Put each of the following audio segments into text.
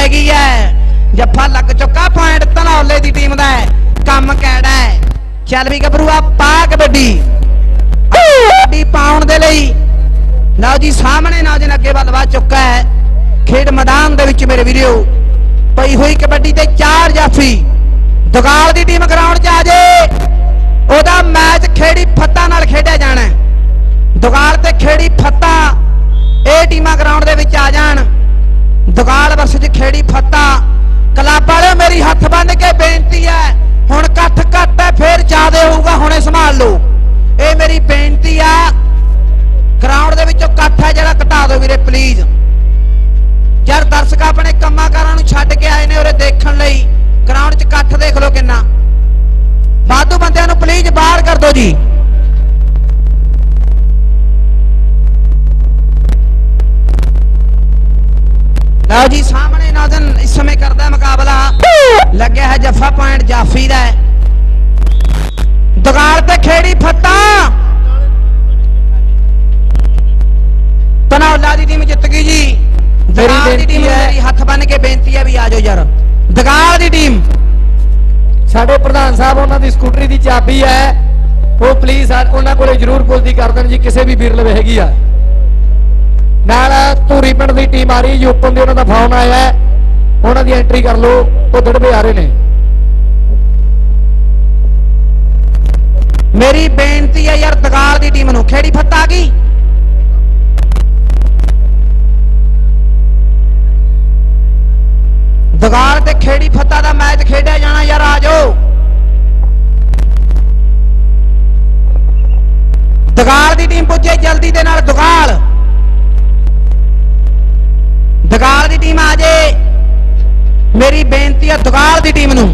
ਲੈ ਗਈ ਹੈ ਜੱਫਾ ਲੱਗ ਚੁੱਕਾ ਪੁਆਇੰਟ ਧਨੌਲੇ ਦੀ ਟੀਮ ਦਾ। ਕੰਮ ਕਿਹੜਾ ਹੈ ਚੱਲ ਵੀ ਗੱਭਰੂਆ ਪਾ ਕਬੱਡੀ। ਕਬੱਡੀ ਪਾਉਣ ਦੇ ਲਈ। ਲਓ ਜੀ, ਸਾਹਮਣੇ ਨੌਜਵਾਨ ਅੱਗੇ ਵੱਲ ਵੱਧ ਚੁੱਕਾ ਹੈ ਖੇਡ ਮੈਦਾਨ ਦੇ ਵਿੱਚ ਮੇਰੇ ਵੀਰੋ, ਪਈ ਹੋਈ ਕਬੱਡੀ ਤੇ ਚਾਰ ਜਾਫੀ। ਦੁਗਾਲ ਦੀ ਟੀਮ ਗਰਾਊਂਡ 'ਚ ਆ ਜੇ। ਉਹਦਾ ਮੈਚ ਖੇੜੀ ਫੱਤਾ ਨਾਲ ਖੇਡਿਆ ਜਾਣਾ। ਹੈ। ਦੁਗਾਲ ਤੇ ਖੇੜੀ ਫੱਤਾ। ਇਹ ਟੀਮਾਂ ਗਰਾਊਂਡ ਦੇ ਵਿੱਚ ਆ ਜਾਣ। ਦੁਗਾਲ ਵਰਸਜ ਖੇੜੀ ਫੱਤਾ। ਕਲੱਬ ਵਾਲਿਓ, ਮੇਰੀ ਹੱਥ ਬੰਨ ਕੇ ਬੇਨਤੀ ਹੈ, ਹੁਣ ਇਕੱਠ ਘੱਟ ਹੈ, ਫੇਰ ਜ਼ਿਆਦੇ ਹੋਊਗਾ, ਹੁਣੇ ਸੰਭਾਲ ਲਓ। ਇਹ ਮੇਰੀ ਬੇਨਤੀ ਆ। ਗਰਾਊਂਡ ਦੇ ਵਿੱਚੋਂ ਕੱਠ ਹੈ, ਜਿਹੜਾ ਘਟਾ ਦਿਓ ਵੀਰੇ ਪਲੀਜ਼ ਯਾਰ ਦਰਸ਼ਕ ਆਪਣੇ ਕੰਮਾਂ ਕਾਰਾਂ ਨੂੰ ਛੱਡ ਕੇ ਆਏ ਨੇ ਉਰੇ ਦੇਖਣ ਲਈ। ਗਰਾਊਂਡ 'ਚ ਇਕੱਠ ਦੇਖ ਲਓ ਕਿੰਨਾ। ਵਾਧੂ ਬੰਦਿਆਂ ਨੂੰ ਪਲੀਜ਼ ਬਾਹਰ ਕਰ ਦਿਓ ਜੀ। ਲਓ ਜੀ ਸਾਹਮਣੇ ਨਾਜ਼ਨ ਇਸ ਸਮੇਂ ਕਰਦਾ ਹੈ ਮੁਕਾਬਲਾ। ਲੱਗਿਆ ਹੈ ਜੱਫਾ ਪੁਆਇੰਟ ਜਾਫੀ ਦਾ ਹੈ। ਦੁਗਾਲ ਤੇ ਖੇੜੀ ਫੱਤਾ ਤਨੌਲਾ ਦੀ ਟੀਮ ਜਿੱਤ ਗਈ ਜੀ। ਦਗਾਲ ਦੀ ਬੇਨਤੀ ਟੀਮ ਨੂੰ ਹੈ। ਮੇਰੀ ਹੱਥ ਬੰਨ ਕੇ ਬੇਨਤੀ ਹੈ ਵੀ ਆ ਜਾਓ ਯਾਰ। ਦਗਾਲ ਦੀ ਟੀਮ। ਸਾਡੇ ਪ੍ਰਧਾਨ ਸਾਹਿਬ ਉਹਨਾਂ ਦੀ ਸਕੂਟਰੀ ਦੀ ਚਾਬੀ ਹੈ। ਉਹ ਪਲੀਜ਼ ਉਹਨਾਂ ਕੋਲੇ ਜਰੂਰ ਪੁੱਛਦੀ ਕਰ ਦੇਣ ਜੀ ਕਿਸੇ ਵੀ ਵੀਰ ਲਵੇ ਹੈਗੀ ਆ। ਨਾਲ ਧੂਰੀ ਪਿੰਡ ਦੀ ਟੀਮ ਆ ਰਹੀ ਯੂਪਨ ਦੀ ਉਹਨਾਂ ਦਾ ਫੋਨ ਆਇਆ ਉਹਨਾਂ ਦੀ ਐਂਟਰੀ ਕਰ ਲਓ, ਉਹ ਦੜਵੇ ਆ ਰਹੇ ਨੇ। ਮੇਰੀ ਬੇਨਤੀ ਹੈ ਯਾਰ, ਦਗਾਲ ਦੀ ਟੀਮ ਨੂੰ। ਖੇੜੀ ਫੱਤਾ ਆ ਗਈ। ਦਗਾਲ ਤੇ ਖੇੜੀ ਫੱਤਾ ਦਾ ਮੈਚ ਖੇਡਿਆ ਜਾਣਾ, ਯਾਰ, ਆ ਜਾਓ। ਦਗਾਲ ਦੀ ਟੀਮ ਪੁੱਜੇ, ਜਲਦੀ ਦੇ ਨਾਲ ਦਗਾਲ। ਦਗਾਲ ਦੀ ਟੀਮ ਆ ਜੇ। ਮੇਰੀ ਬੇਨਤੀ ਹੈ ਦਗਾਲ ਦੀ ਟੀਮ ਨੂੰ।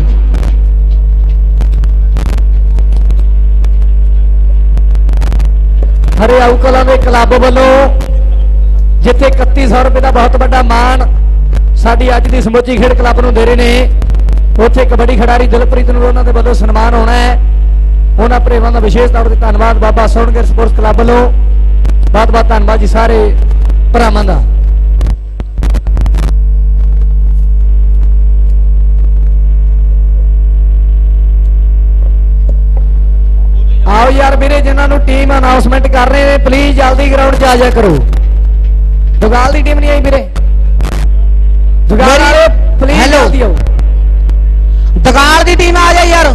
ਹਰਿਆਊ ਕਲਾਂ ਦੇ ਕਲੱਬ ਵੱਲੋਂ ਜਿੱਥੇ 3100 ਰੁਪਏ ਦਾ ਬਹੁਤ ਵੱਡਾ ਮਾਣ ਸਾਡੀ ਅੱਜ ਦੀ ਸਮੁੱਚੀ ਖੇਡ ਕਲੱਬ ਨੂੰ ਦੇ ਰਹੇ ਨੇ, ਉੱਥੇ ਕਬੱਡੀ ਖਿਡਾਰੀ ਦਿਲਪ੍ਰੀਤ ਨੂੰ ਉਹਨਾਂ ਦੇ ਵੱਲੋਂ ਸਨਮਾਨ ਹੋਣਾ ਹੈ। ਉਹਨਾਂ ਪ੍ਰੇਮਾਂ ਦਾ ਵਿਸ਼ੇਸ਼ ਤੌਰ ਤੇ ਧੰਨਵਾਦ। ਬਾਬਾ ਸੋਹਣਗਰ ਸਪੋਰਟਸ ਕਲੱਬ ਵੱਲੋਂ ਬਹੁਤ ਬਹੁਤ ਧੰਨਵਾਦ ਜੀ ਸਾਰੇ ਭਰਾਵਾਂ ਦਾ। ਆਓ ਯਾਰ ਵੀਰੇ ਜਿਨ੍ਹਾਂ ਨੂੰ ਟੀਮ ਅਨਾਉਂਸਮੈਂਟ ਕਰ ਰਹੇ ਨੇ ਪਲੀਜ਼ ਜਲਦੀ ਗਰਾਊਂਡ 'ਚ ਆ ਜਾ ਕਰੋ। ਦੁਗਾਲ ਦੀ ਟੀਮ ਨਹੀਂ ਆਈ ਵੀਰੇ। ਦੁਗਾਲ ਵਾਲੇ ਪਲੀਜ਼। ਜਲਦੀ ਆਓ। ਦਗਾਲ ਦੀ ਟੀਮ ਆ ਜਾ ਯਾਰ।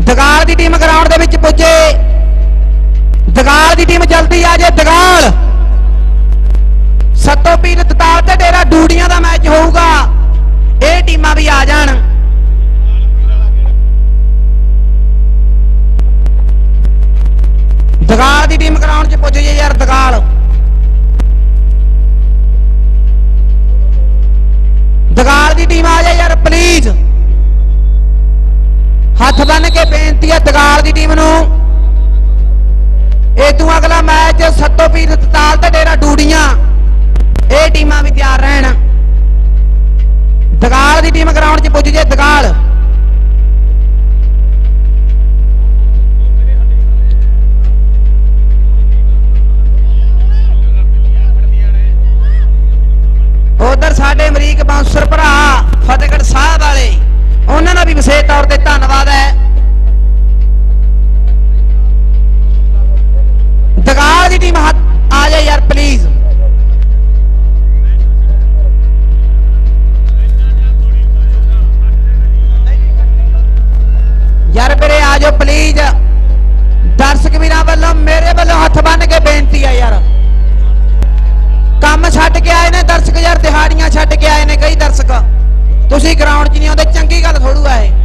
ਦਗਾਲ ਦੀ ਟੀਮ ਗਰਾਊਂਡ ਦੇ ਵਿੱਚ ਪੁੱਜੇ। ਦਗਾਲ ਦੀ ਟੀਮ ਜਲਦੀ ਆ ਜੇ ਦਗਾਲ ਸੱਤੋ ਪੀਰ ਤਤਾਲ ਤੇ ਡੇਰਾ ਡੂੜੀਆਂ ਦਾ ਮੈਚ ਹੋਊਗਾ। ਇਹ ਟੀਮਾਂ ਵੀ ਆ ਜਾਣ। ਦਗਾਲ ਦੀ ਟੀਮ ਗਰਾਊਂਡ 'ਚ ਪੁੱਜ ਜੇ ਯਾਰ ਦਗਾਲ ਦਗਾਲ ਦੀ ਟੀਮ ਆ ਜਾ ਯਾਰ ਪਲੀਜ਼ ਹੱਥ ਬੰਨ ਕੇ ਬੇਨਤੀ ਹੈ ਦਗਾਲ ਦੀ ਟੀਮ ਨੂੰ। ਇਹ ਤੋਂ ਅਗਲਾ ਮੈਚ ਸੱਤੋ ਪੀਰ ਤਤਾਲ ਤੇ ਡੇਰਾ ਡੂੜੀਆਂ। ਇਹ ਟੀਮਾਂ ਵੀ ਤਿਆਰ ਰਹਿਣ। ਦਗਾਲ ਦੀ ਟੀਮ ਗਰਾਊਂਡ 'ਚ ਪੁੱਜ ਜੇ ਦਗਾਲ ਉਧਰ ਸਾਡੇ ਅਮਰੀਕ ਬਾਉਂਸਰ ਭਰਾ ਫਤਿਹਗੜ੍ਹ ਸਾਹਿਬ ਵਾਲੇ, ਉਹਨਾਂ ਦਾ ਵੀ ਵਿਸ਼ੇਸ਼ ਤੌਰ ਤੇ ਧੰਨਵਾਦ ਹੈ। ਦਗਾਲ ਦੀ ਟੀਮ ਹੱਥ, ਆ ਜਾ ਯਾਰ ਪਲੀਜ਼ ਯਾਰ ਵੀਰੇ, ਆ ਜਾਓ ਪਲੀਜ਼ ਦਰਸ਼ਕ ਵੀਰਾਂ ਵੱਲੋਂ ਮੇਰੇ ਵੱਲੋਂ ਹੱਥ ਬੰਨ ਕੇ ਬੇਨਤੀ ਤੁਸੀਂ ਗਰਾਊਂਡ 'ਚ ਨਹੀਂ ਆਉਂਦੇ ਚੰਗੀ ਗੱਲ ਥੋੜੂ ਆ ਇਹ।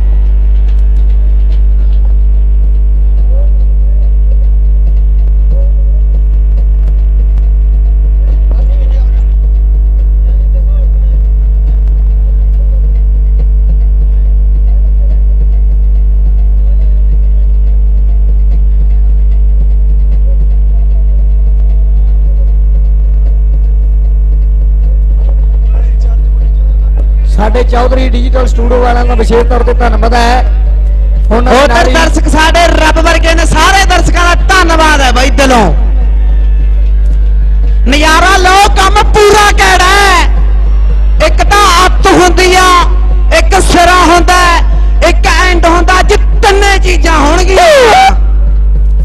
ਸਾਡੇ ਚੌਧਰੀ ਡਿਜੀਟਲ ਸਟੂਡੀਓ ਵਾਲਿਆਂ ਦਾ ਵਿਸ਼ੇਸ਼ ਤੌਰ ਤੇ ਧੰਨਵਾਦ ਹੈ। ਹੁਣ ਹੋਰ ਦਰਸ਼ਕ ਸਾਡੇ ਰੱਬ ਵਰਗੇ ਨੇ ਸਾਰੇ ਦਰਸ਼ਕਾਂ ਦਾ ਧੰਨਵਾਦ ਹੈ ਬਾਈ ਦਿਲੋਂ। ਨਜ਼ਾਰਾ ਲਓ ਕੰਮ ਪੂਰਾ ਕਹਿਣਾ ਇੱਕ ਤਾਂ ਅੱਤ ਹੁੰਦੀ ਆ ਇੱਕ ਸਿਰਾ ਹੁੰਦਾ ਇੱਕ ਐਂਡ ਹੁੰਦਾ ਜਿ ਤਿੰਨੇ ਚੀਜ਼ਾਂ ਹੋਣਗੀਆਂ।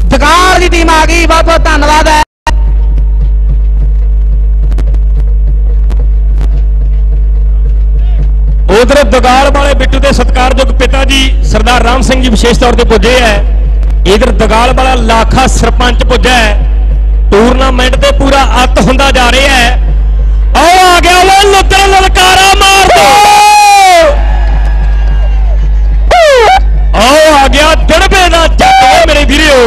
ਜਗਾਰ ਦੀ ਟੀਮ ਆ ਗਈ ਬਹੁਤ ਬਹੁਤ ਧੰਨਵਾਦ ਹੈ। ਉਧਰ ਦਗਾਲ ਵਾਲੇ ਬਿੱਟੂ ਦੇ ਸਤਿਕਾਰਯੋਗ ਪਿਤਾ ਜੀ ਸਰਦਾਰ ਰਾਮ ਸਿੰਘ ਜੀ ਵਿਸ਼ੇਸ਼ ਤੌਰ ਤੇ ਪੁੱਜੇ ਹੈ ਇਧਰ ਦਗਾਲ ਵਾਲਾ ਲਾਖਾ ਸਰਪੰਚ ਪੁੱਜਾ ਹੈ ਟੂਰਨਾਮੈਂਟ ਤੇ ਪੂਰਾ ਅੱਤ ਹੁੰਦਾ ਜਾ ਰਿਹਾ ਹੈ ਆਓ ਆ ਗਿਆ ਵਾ ਲੁੱਤਰ ਲਲਕਾਰਾ ਮਾਰ ਦੋ ਆਓ ਆ ਗਿਆ ਦੜਬੇ ਦਾ ਜੱਟ ਮੇਰੇ ਵੀਰੋ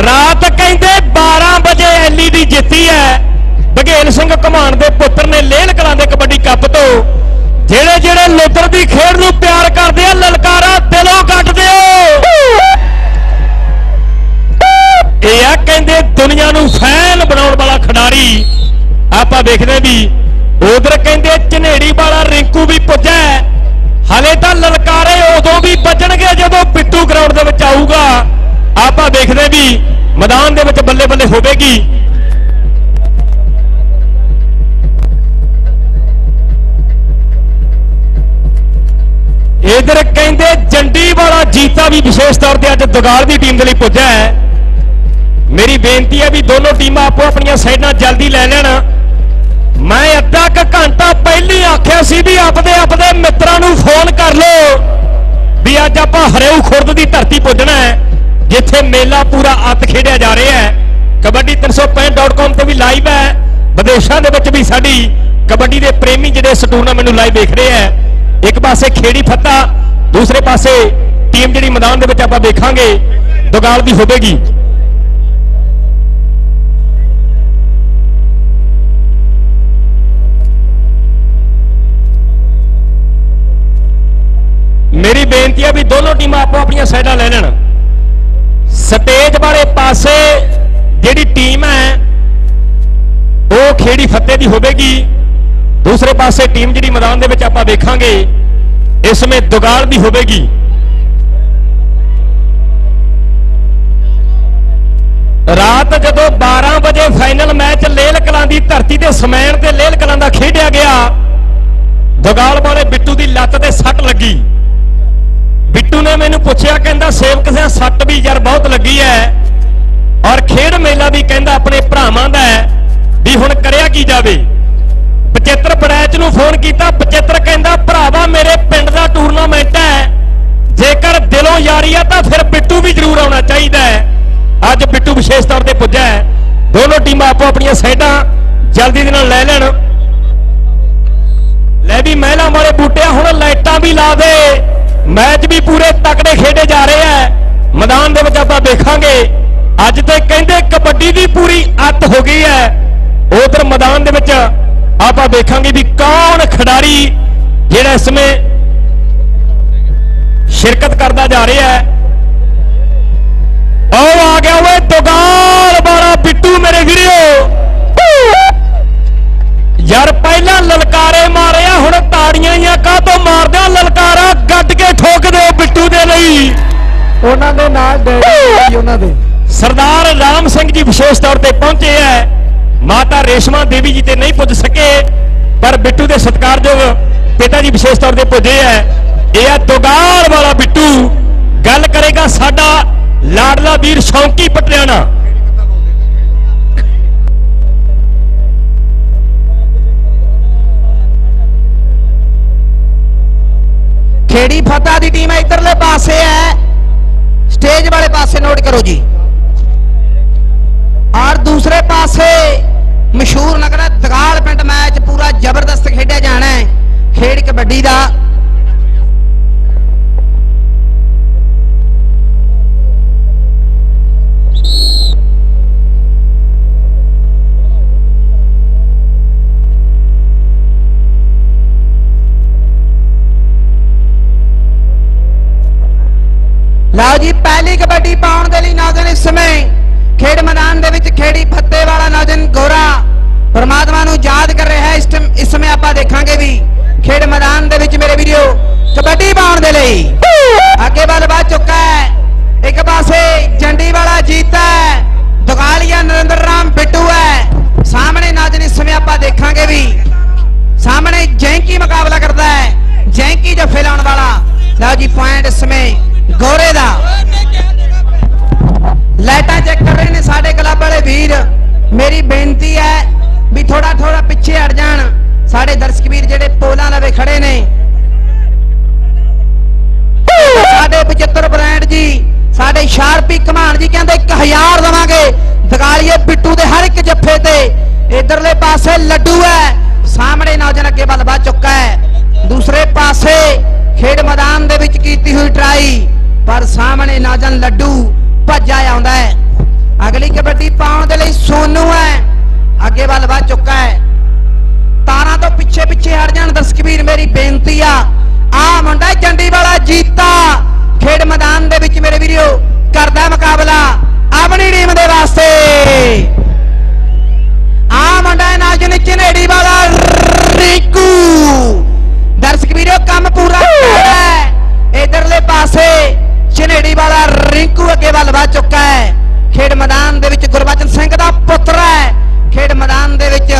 ਰਾਤ ਕਹਿੰਦੇ 12 ਵਜੇ ਐਲੀ ਦੀ ਜਿੱਤੀ ਹੈ ਬਘੇਲ ਸਿੰਘ ਘਮਾਣ ਦੇ ਪੁੱਤਰ ਨੇ ਲੇਲ ਕਲਾਂ ਦੇ ਕਬੱਡੀ ਕੱਪ ਤੋਂ ਜਿਹੜੇ ਜਿਹੜੇ ਲੋਦਰ ਦੀ ਖੇਡ ਨੂੰ ਪਿਆਰ ਕਰਦੇ ਆ, ਲਲਕਾਰਾ ਦਿਲੋਂ ਕੱਟ ਦਿਓ ਇਹ ਆ ਕਹਿੰਦੇ ਦੁਨੀਆ ਨੂੰ ਫੈਨ ਬਣਾਉਣ ਵਾਲਾ ਖਿਡਾਰੀ। ਆਪਾਂ ਵੇਖਦੇ ਵੀ ਉਧਰ ਕਹਿੰਦੇ ਝਨੇੜੀ ਵਾਲਾ ਰਿੰਕੂ ਵੀ ਪੁੱਜਾ ਹੈ। ਹਲੇ ਤਾਂ ਲਲਕਾਰੇ ਉਦੋਂ ਵੀ ਵੱਜਣਗੇ ਜਦੋਂ ਪਿੱਟੂ ਗਰਾਊਂਡ ਦੇ ਵਿੱਚ ਆਊਗਾ। ਆਪਾਂ ਵੇਖਦੇ ਵੀ ਮੈਦਾਨ ਦੇ ਵਿੱਚ ਬੱਲੇ ਬੱਲੇ ਹੋਵੇਗੀ। ਇਧਰ ਕਹਿੰਦੇ ਜੰਡੀ ਵਾਲਾ ਜੀਤਾ ਵੀ ਵਿਸ਼ੇਸ਼ ਤੌਰ ਤੇ ਅੱਜ ਦਗਾਲ ਦੀ ਟੀਮ ਦੇ ਲਈ ਪੁੱਜਾ ਹੈ। ਮੇਰੀ ਬੇਨਤੀ ਹੈ ਵੀ ਦੋਨੋਂ ਟੀਮਾਂ ਆਪੋ ਆਪਣੀਆਂ ਸਾਈਡਾਂ ਜਲਦੀ ਲੈ ਲੈਣ। ਮੈਂ ਅੱਧਾ ਕੁ ਘੰਟਾ ਪਹਿਲੀ ਆਖਿਆ ਸੀ ਵੀ ਆਪਦੇ ਆਪਦੇ ਮਿੱਤਰਾਂ ਨੂੰ ਫੋਨ ਕਰ ਲਓ ਵੀ ਅੱਜ ਆਪਾਂ ਹਰਿਆਊ ਖੁਰਦ ਦੀ ਧਰਤੀ ਪੁੱਜਣਾ ਹੈ, ਜਿੱਥੇ ਮੇਲਾ ਪੂਰਾ ਅੱਤ ਖੇਡਿਆ ਜਾ ਰਿਹਾ ਹੈ। ਕਬੱਡੀ 365.com ਤੇ ਵੀ ਲਾਈਵ ਹੈ। ਵਿਦੇਸ਼ਾਂ ਦੇ ਵਿੱਚ ਵੀ ਸਾਡੀ ਕਬੱਡੀ ਦੇ ਪ੍ਰੇਮੀ ਜਿਹੜੇ ਇਸ ਟੂਰਨਾਮੈਂਟ ਨੂੰ ਲਾਈਵ ਦੇਖ ਰਹੇ ਹੈ। ਇੱਕ ਪਾਸੇ ਖੇੜੀ ਫੱਤਾ, ਦੂਸਰੇ ਪਾਸੇ ਟੀਮ ਜਿਹੜੀ ਮੈਦਾਨ ਦੇ ਵਿੱਚ ਆਪਾਂ ਦੇਖਾਂਗੇ, ਦੁਗਾਲ ਦੀ ਹੋਵੇਗੀ। ਮੇਰੀ ਬੇਨਤੀ ਹੈ ਵੀ ਦੋਨੋਂ ਟੀਮਾਂ ਆਪੋ ਆਪਣੀਆਂ ਸਾਈਡਾਂ ਲੈ ਲੈਣ। ਸਟੇਜ ਵਾਲੇ ਪਾਸੇ ਜਿਹੜੀ ਟੀਮ ਹੈ, ਉਹ ਖੇੜੀ ਫੱਤੇ ਦੀ ਹੋਵੇਗੀ। ਦੂਸਰੇ ਪਾਸੇ ਟੀਮ ਜਿਹੜੀ ਮੈਦਾਨ ਦੇ ਵਿੱਚ ਆਪਾਂ ਵੇਖਾਂਗੇ, ਇਸ ਵਿੱਚ ਦੁਗਾਲ ਦੀ ਹੋਵੇਗੀ। ਰਾਤ ਜਦੋਂ 12 ਵਜੇ ਫਾਈਨਲ ਮੈਚ ਲੇਲ ਕਲਾਂ ਦੀ ਧਰਤੀ ਤੇ ਸਮੈਣ ਤੇ ਲੇਲ ਕਲਾਂ ਦਾ ਖੇਡਿਆ ਗਿਆ, ਦੁਗਾਲ ਵਾਲੇ ਬਿੱਟੂ ਦੀ ਲੱਤ ਤੇ ਸੱਟ ਲੱਗੀ। ਬਿੱਟੂ ਨੇ ਮੈਨੂੰ ਪੁੱਛਿਆ, ਕਹਿੰਦਾ, ਸੇਵਕ ਸਿੰਘ ਸੱਟ ਵੀ ਯਾਰ ਬਹੁਤ ਲੱਗੀ ਐ। ਔਰ ਖੇਡ ਮੇਲਾ ਵੀ ਕਹਿੰਦਾ ਆਪਣੇ ਭਰਾਵਾਂ ਦਾ ਹੈ ਵੀ ਹੁਣ ਕਰਿਆ ਕੀ ਜਾਵੇ। ਬਚਿੱਤਰ ਪੜੈਚ ਨੂੰ ਫੋਨ ਕੀਤਾ ਬਚਿੱਤਰ ਕਹਿੰਦਾ, ਭਰਾਵਾ, ਮੇਰੇ ਪਿੰਡ ਦਾ ਟੂਰਨਾਮੈਂਟ ਹੈ। ਜੇਕਰ ਦਿਲੋਂ ਯਾਰੀ ਆ ਤਾਂ ਫਿਰ ਬਿੱਟੂ ਵੀ ਜ਼ਰੂਰ ਆਉਣਾ ਚਾਹੀਦਾ ਹੈ। ਅੱਜ ਬਿੱਟੂ ਵਿਸ਼ੇਸ਼ ਤੌਰ ਤੇ ਪੁੱਜਾ ਹੈ। ਦੋਨੋਂ ਟੀਮਾਂ ਆਪੋ ਆਪਣੀਆਂ ਸਾਈਡਾਂ ਜਲਦੀ ਦੇ ਨਾਲ ਲੈ ਲੈਣ। ਲੈ ਵੀ ਮਹਿਲਾ ਵਾਲੇ ਬੂਟਿਆ, ਹੁਣ ਲਾਈਟਾਂ ਵੀ ਲਾ ਦੇ। ਮੈਚ ਵੀ ਪੂਰੇ ਤਕੜੇ ਖੇਡੇ ਜਾ ਰਹੇ ਆ ਮੈਦਾਨ ਦੇ ਵਿੱਚ ਆਪਾਂ ਦੇਖਾਂਗੇ। ਅੱਜ ਤੇ ਕਹਿੰਦੇ ਕਬੱਡੀ ਦੀ ਪੂਰੀ ਅੱਤ ਹੋ ਗਈ ਹੈ। ਉਧਰ ਮੈਦਾਨ ਦੇ ਵਿੱਚ ਆਪਾਂ ਦੇਖਾਂਗੇ ਵੀ ਕੌਣ ਖਿਡਾਰੀ ਜਿਹੜਾ ਇਸ ਸਮੇਂ ਸ਼ਿਰਕਤ ਕਰਦਾ ਜਾ ਰਿਹਾ ਹੈ। ਆਓ ਆ ਗਿਆ ਓਏ ਦੁਗਾਲ ਵਾਲਾ ਬਿੱਟੂ ਮੇਰੇ ਵੀਰੋ। ਯਾਰ ਪਹਿਲਾਂ ਲਲਕਾਰੇ ਮਾਰਿਆ ਹੁਣ ਤਾੜੀਆਂ ਜਾਂ ਕਾਹਤੋਂ ਮਾਰਦਿਆਂ ਲਲਕਾਰਾ ਗੱਡ ਕੇ ਠੋਕ ਦਿਓ ਬਿੱਟੂ ਦੇ ਲਈ। ਉਹਨਾਂ ਦੇ ਨਾਲ ਡੈਡੀ ਸੀ ਉਹਨਾਂ ਦੇ। ਸਰਦਾਰ ਰਾਮ ਸਿੰਘ ਜੀ ਵਿਸ਼ੇਸ਼ ਤੌਰ ਤੇ ਪਹੁੰਚੇ ਹੈ। ਮਾਤਾ ਰੇਸ਼ਮਾ ਦੇਵੀ ਜੀ ਤੇ ਨਹੀਂ ਪੁੱਜ ਸਕੇ, ਪਰ ਬਿੱਟੂ ਦੇ ਸਤਿਕਾਰਯੋਗ ਪਿਤਾ ਜੀ ਵਿਸ਼ੇਸ਼ ਤੌਰ ਤੇ ਪੁੱਜੇ ਹੈ। ਇਹ ਆ ਦੁਗਾਲ ਵਾਲਾ ਬਿੱਟੂ। ਗੱਲ ਕਰੇਗਾ ਸਾਡਾ ਲਾਡਲਾ ਵੀਰ ਸ਼ੌਂਕੀ ਪਟਿਆਣਾ ਖੇੜੀ ਫਤਾ ਦੀ ਟੀਮ ਇਧਰਲੇ ਪਾਸੇ ਹੈ। ਸਟੇਜ ਵਾਲੇ ਪਾਸੇ ਨੋਟ ਕਰੋ ਜੀ। ਔਰ ਦੂਸਰੇ ਪਾਸੇ ਮਸ਼ਹੂਰ ਨਗਰ ਦਗਾਲ ਪਿੰਡ ਮੈਚ ਪੂਰਾ ਜ਼ਬਰਦਸਤ ਖੇਡਿਆ ਜਾਣਾ ਹੈ ਖੇਡ ਕਬੱਡੀ ਦਾ ਲਓ ਜੀ, ਪਹਿਲੀ ਕਬੱਡੀ ਪਾਉਣ ਦੇ ਲਈ ਨੌਜਵਾਨ ਇਸ ਸਮੇਂ ਖੇਡ ਮੈਦਾਨ ਦੇ ਵਿੱਚ ਖੇੜੀ ਫੱਤੇ ਵਾਲਾ ਨੌਜਵਾਨ ਗੋਰਾ ਪਰਮਾਤਮਾ ਨੂੰ ਯਾਦ ਕਰ ਰਿਹਾ ਹੈ। ਇਸ ਟਾਈਮ ਇਸ ਸਮੇਂ ਆਪਾਂ ਦੇਖਾਂਗੇ ਵੀ ਖੇਡ ਮੈਦਾਨ ਦੇ ਵਿੱਚ ਮੇਰੇ ਵੀਡੀਓ ਕਬੱਡੀ ਪਾਉਣ ਦੇ ਲਈ ਅੱਗੇ ਵੱਲ ਵੱਧ ਚੁੱਕਾ ਹੈ। ਇੱਕ ਪਾਸੇ ਜੰਡੀ ਵਾਲਾ ਜੀਤਾ ਹੈ। ਦੁਗਾਲੀਆ ਨਰਿੰਦਰ ਰਾਮ ਬਿੱਟੂ ਹੈ। ਸਾਹਮਣੇ ਨਾਜਨ ਇਸ ਸਮੇਂ ਆਪਾਂ ਦੇਖਾਂਗੇ ਵੀ ਸਾਹਮਣੇ ਜੈਂਕੀ ਮੁਕਾਬਲਾ ਕਰਦਾ ਹੈ। ਜੈਂਕੀ ਜੱਫੇ ਲਾਉਣ ਵਾਲਾ। ਲਓ ਜੀ ਪੁਆਇੰਟ ਇਸ ਸਮੇਂ ਗੋਰੇ ਦਾ। ਲਾਈਟਾਂ ਚੈੱਕ ਕਰ ਰਹੇ ਨੇ ਸਾਡੇ ਕਲੱਬ ਵਾਲੇ ਵੀਰ। ਮੇਰੀ ਬੇਨਤੀ ਹੈ ਵੀ ਥੋੜਾ ਥੋੜਾ ਪਿੱਛੇ ਹਟ ਜਾਣ। ਸਾਡੇ ਦਰਸ਼ਕ ਵੀਰ ਜਿਹੜੇ ਪੋਲਾਂ ਲਵੇ ਖੜੇ ਨੇ। ਸਾਡੇ 75 ਬ੍ਰਾਂਡ ਜੀ, ਸਾਡੇ ਸ਼ਾਰਪੀ ਕਮਾਨ ਜੀ ਕਹਿੰਦੇ 1000 ਦਵਾਂਗੇ। ਦਗਾਲੀਏ ਪਿੱਟੂ ਦੇ ਹਰ ਇੱਕ ਜੱਫੇ ਤੇ। ਇਧਰਲੇ ਪਾਸੇ ਲੱਡੂ ਹੈ। ਸਾਹਮਣੇ ਨੌਜਵਾਨ ਅੱਗੇ ਵੱਲ ਵੱਧ ਚੁੱਕਾ ਹੈ। ਦੂਸਰੇ ਪਾਸੇ ਖੇਡ ਮੈਦਾਨ ਦੇ ਵਿੱਚ ਕੀਤੀ ਹੋਈ ਟਰਾਈ ਪਰ ਸਾਹਮਣੇ ਨੌਜਵਾਨ ਲੱਡੂ ਭੱਜਾ ਆਉਂਦਾ ਹੈ। ਅਗਲੀ ਕਬੱਡੀ ਪਾਉਣ ਦੇ ਲਈ ਸੋਨੂ ਹੈ। ਅੱਗੇ ਵੱਲ ਵੱਧ ਚੁੱਕਾ ਹੈ। ਤਾਰਾਂ ਤੋਂ ਪਿੱਛੇ ਪਿੱਛੇ ਹਟ ਜਾਣ। ਦਰਸ਼ਕ ਵੀਰ ਮੇਰੀ ਬੇਨਤੀ ਆ। ਆ ਮੁੰਡਾ ਚੰਡੀ ਵਾਲਾ ਜੀਤਾ। ਖੇਡ ਮੈਦਾਨ ਦੇ ਵਿੱਚ ਮੇਰੇ ਵੀਰੋ, ਕਰਦਾ ਮੁਕਾਬਲਾ ਆਪਣੀ ਟੀਮ ਦੇ ਵਾਸਤੇ। ਆ ਮੁੰਡਾ ਨਾਜਨ ਚਨੇੜੀ ਵਾਲਾ, ਰੀਕੂ। ਦਰਸ਼ਕ ਵੀਰੋ, ਕੰਮ ਪੂਰਾ ਹੈ। ਇਧਰਲੇ ਪਾਸੇ ਚਨੇੜੀ ਵਾਲਾ ਰਿੰਕੂ ਅੱਗੇ ਵੱਲ ਵੱਧ ਚੁੱਕਾ ਹੈ। ਖੇਡ ਮੈਦਾਨ ਦੇ ਵਿੱਚ ਗੁਰਬਚਨ ਸਿੰਘ ਦਾ ਪੁੱਤਰ ਹੈ। ਖੇਡ ਮੈਦਾਨ ਦੇ ਵਿੱਚ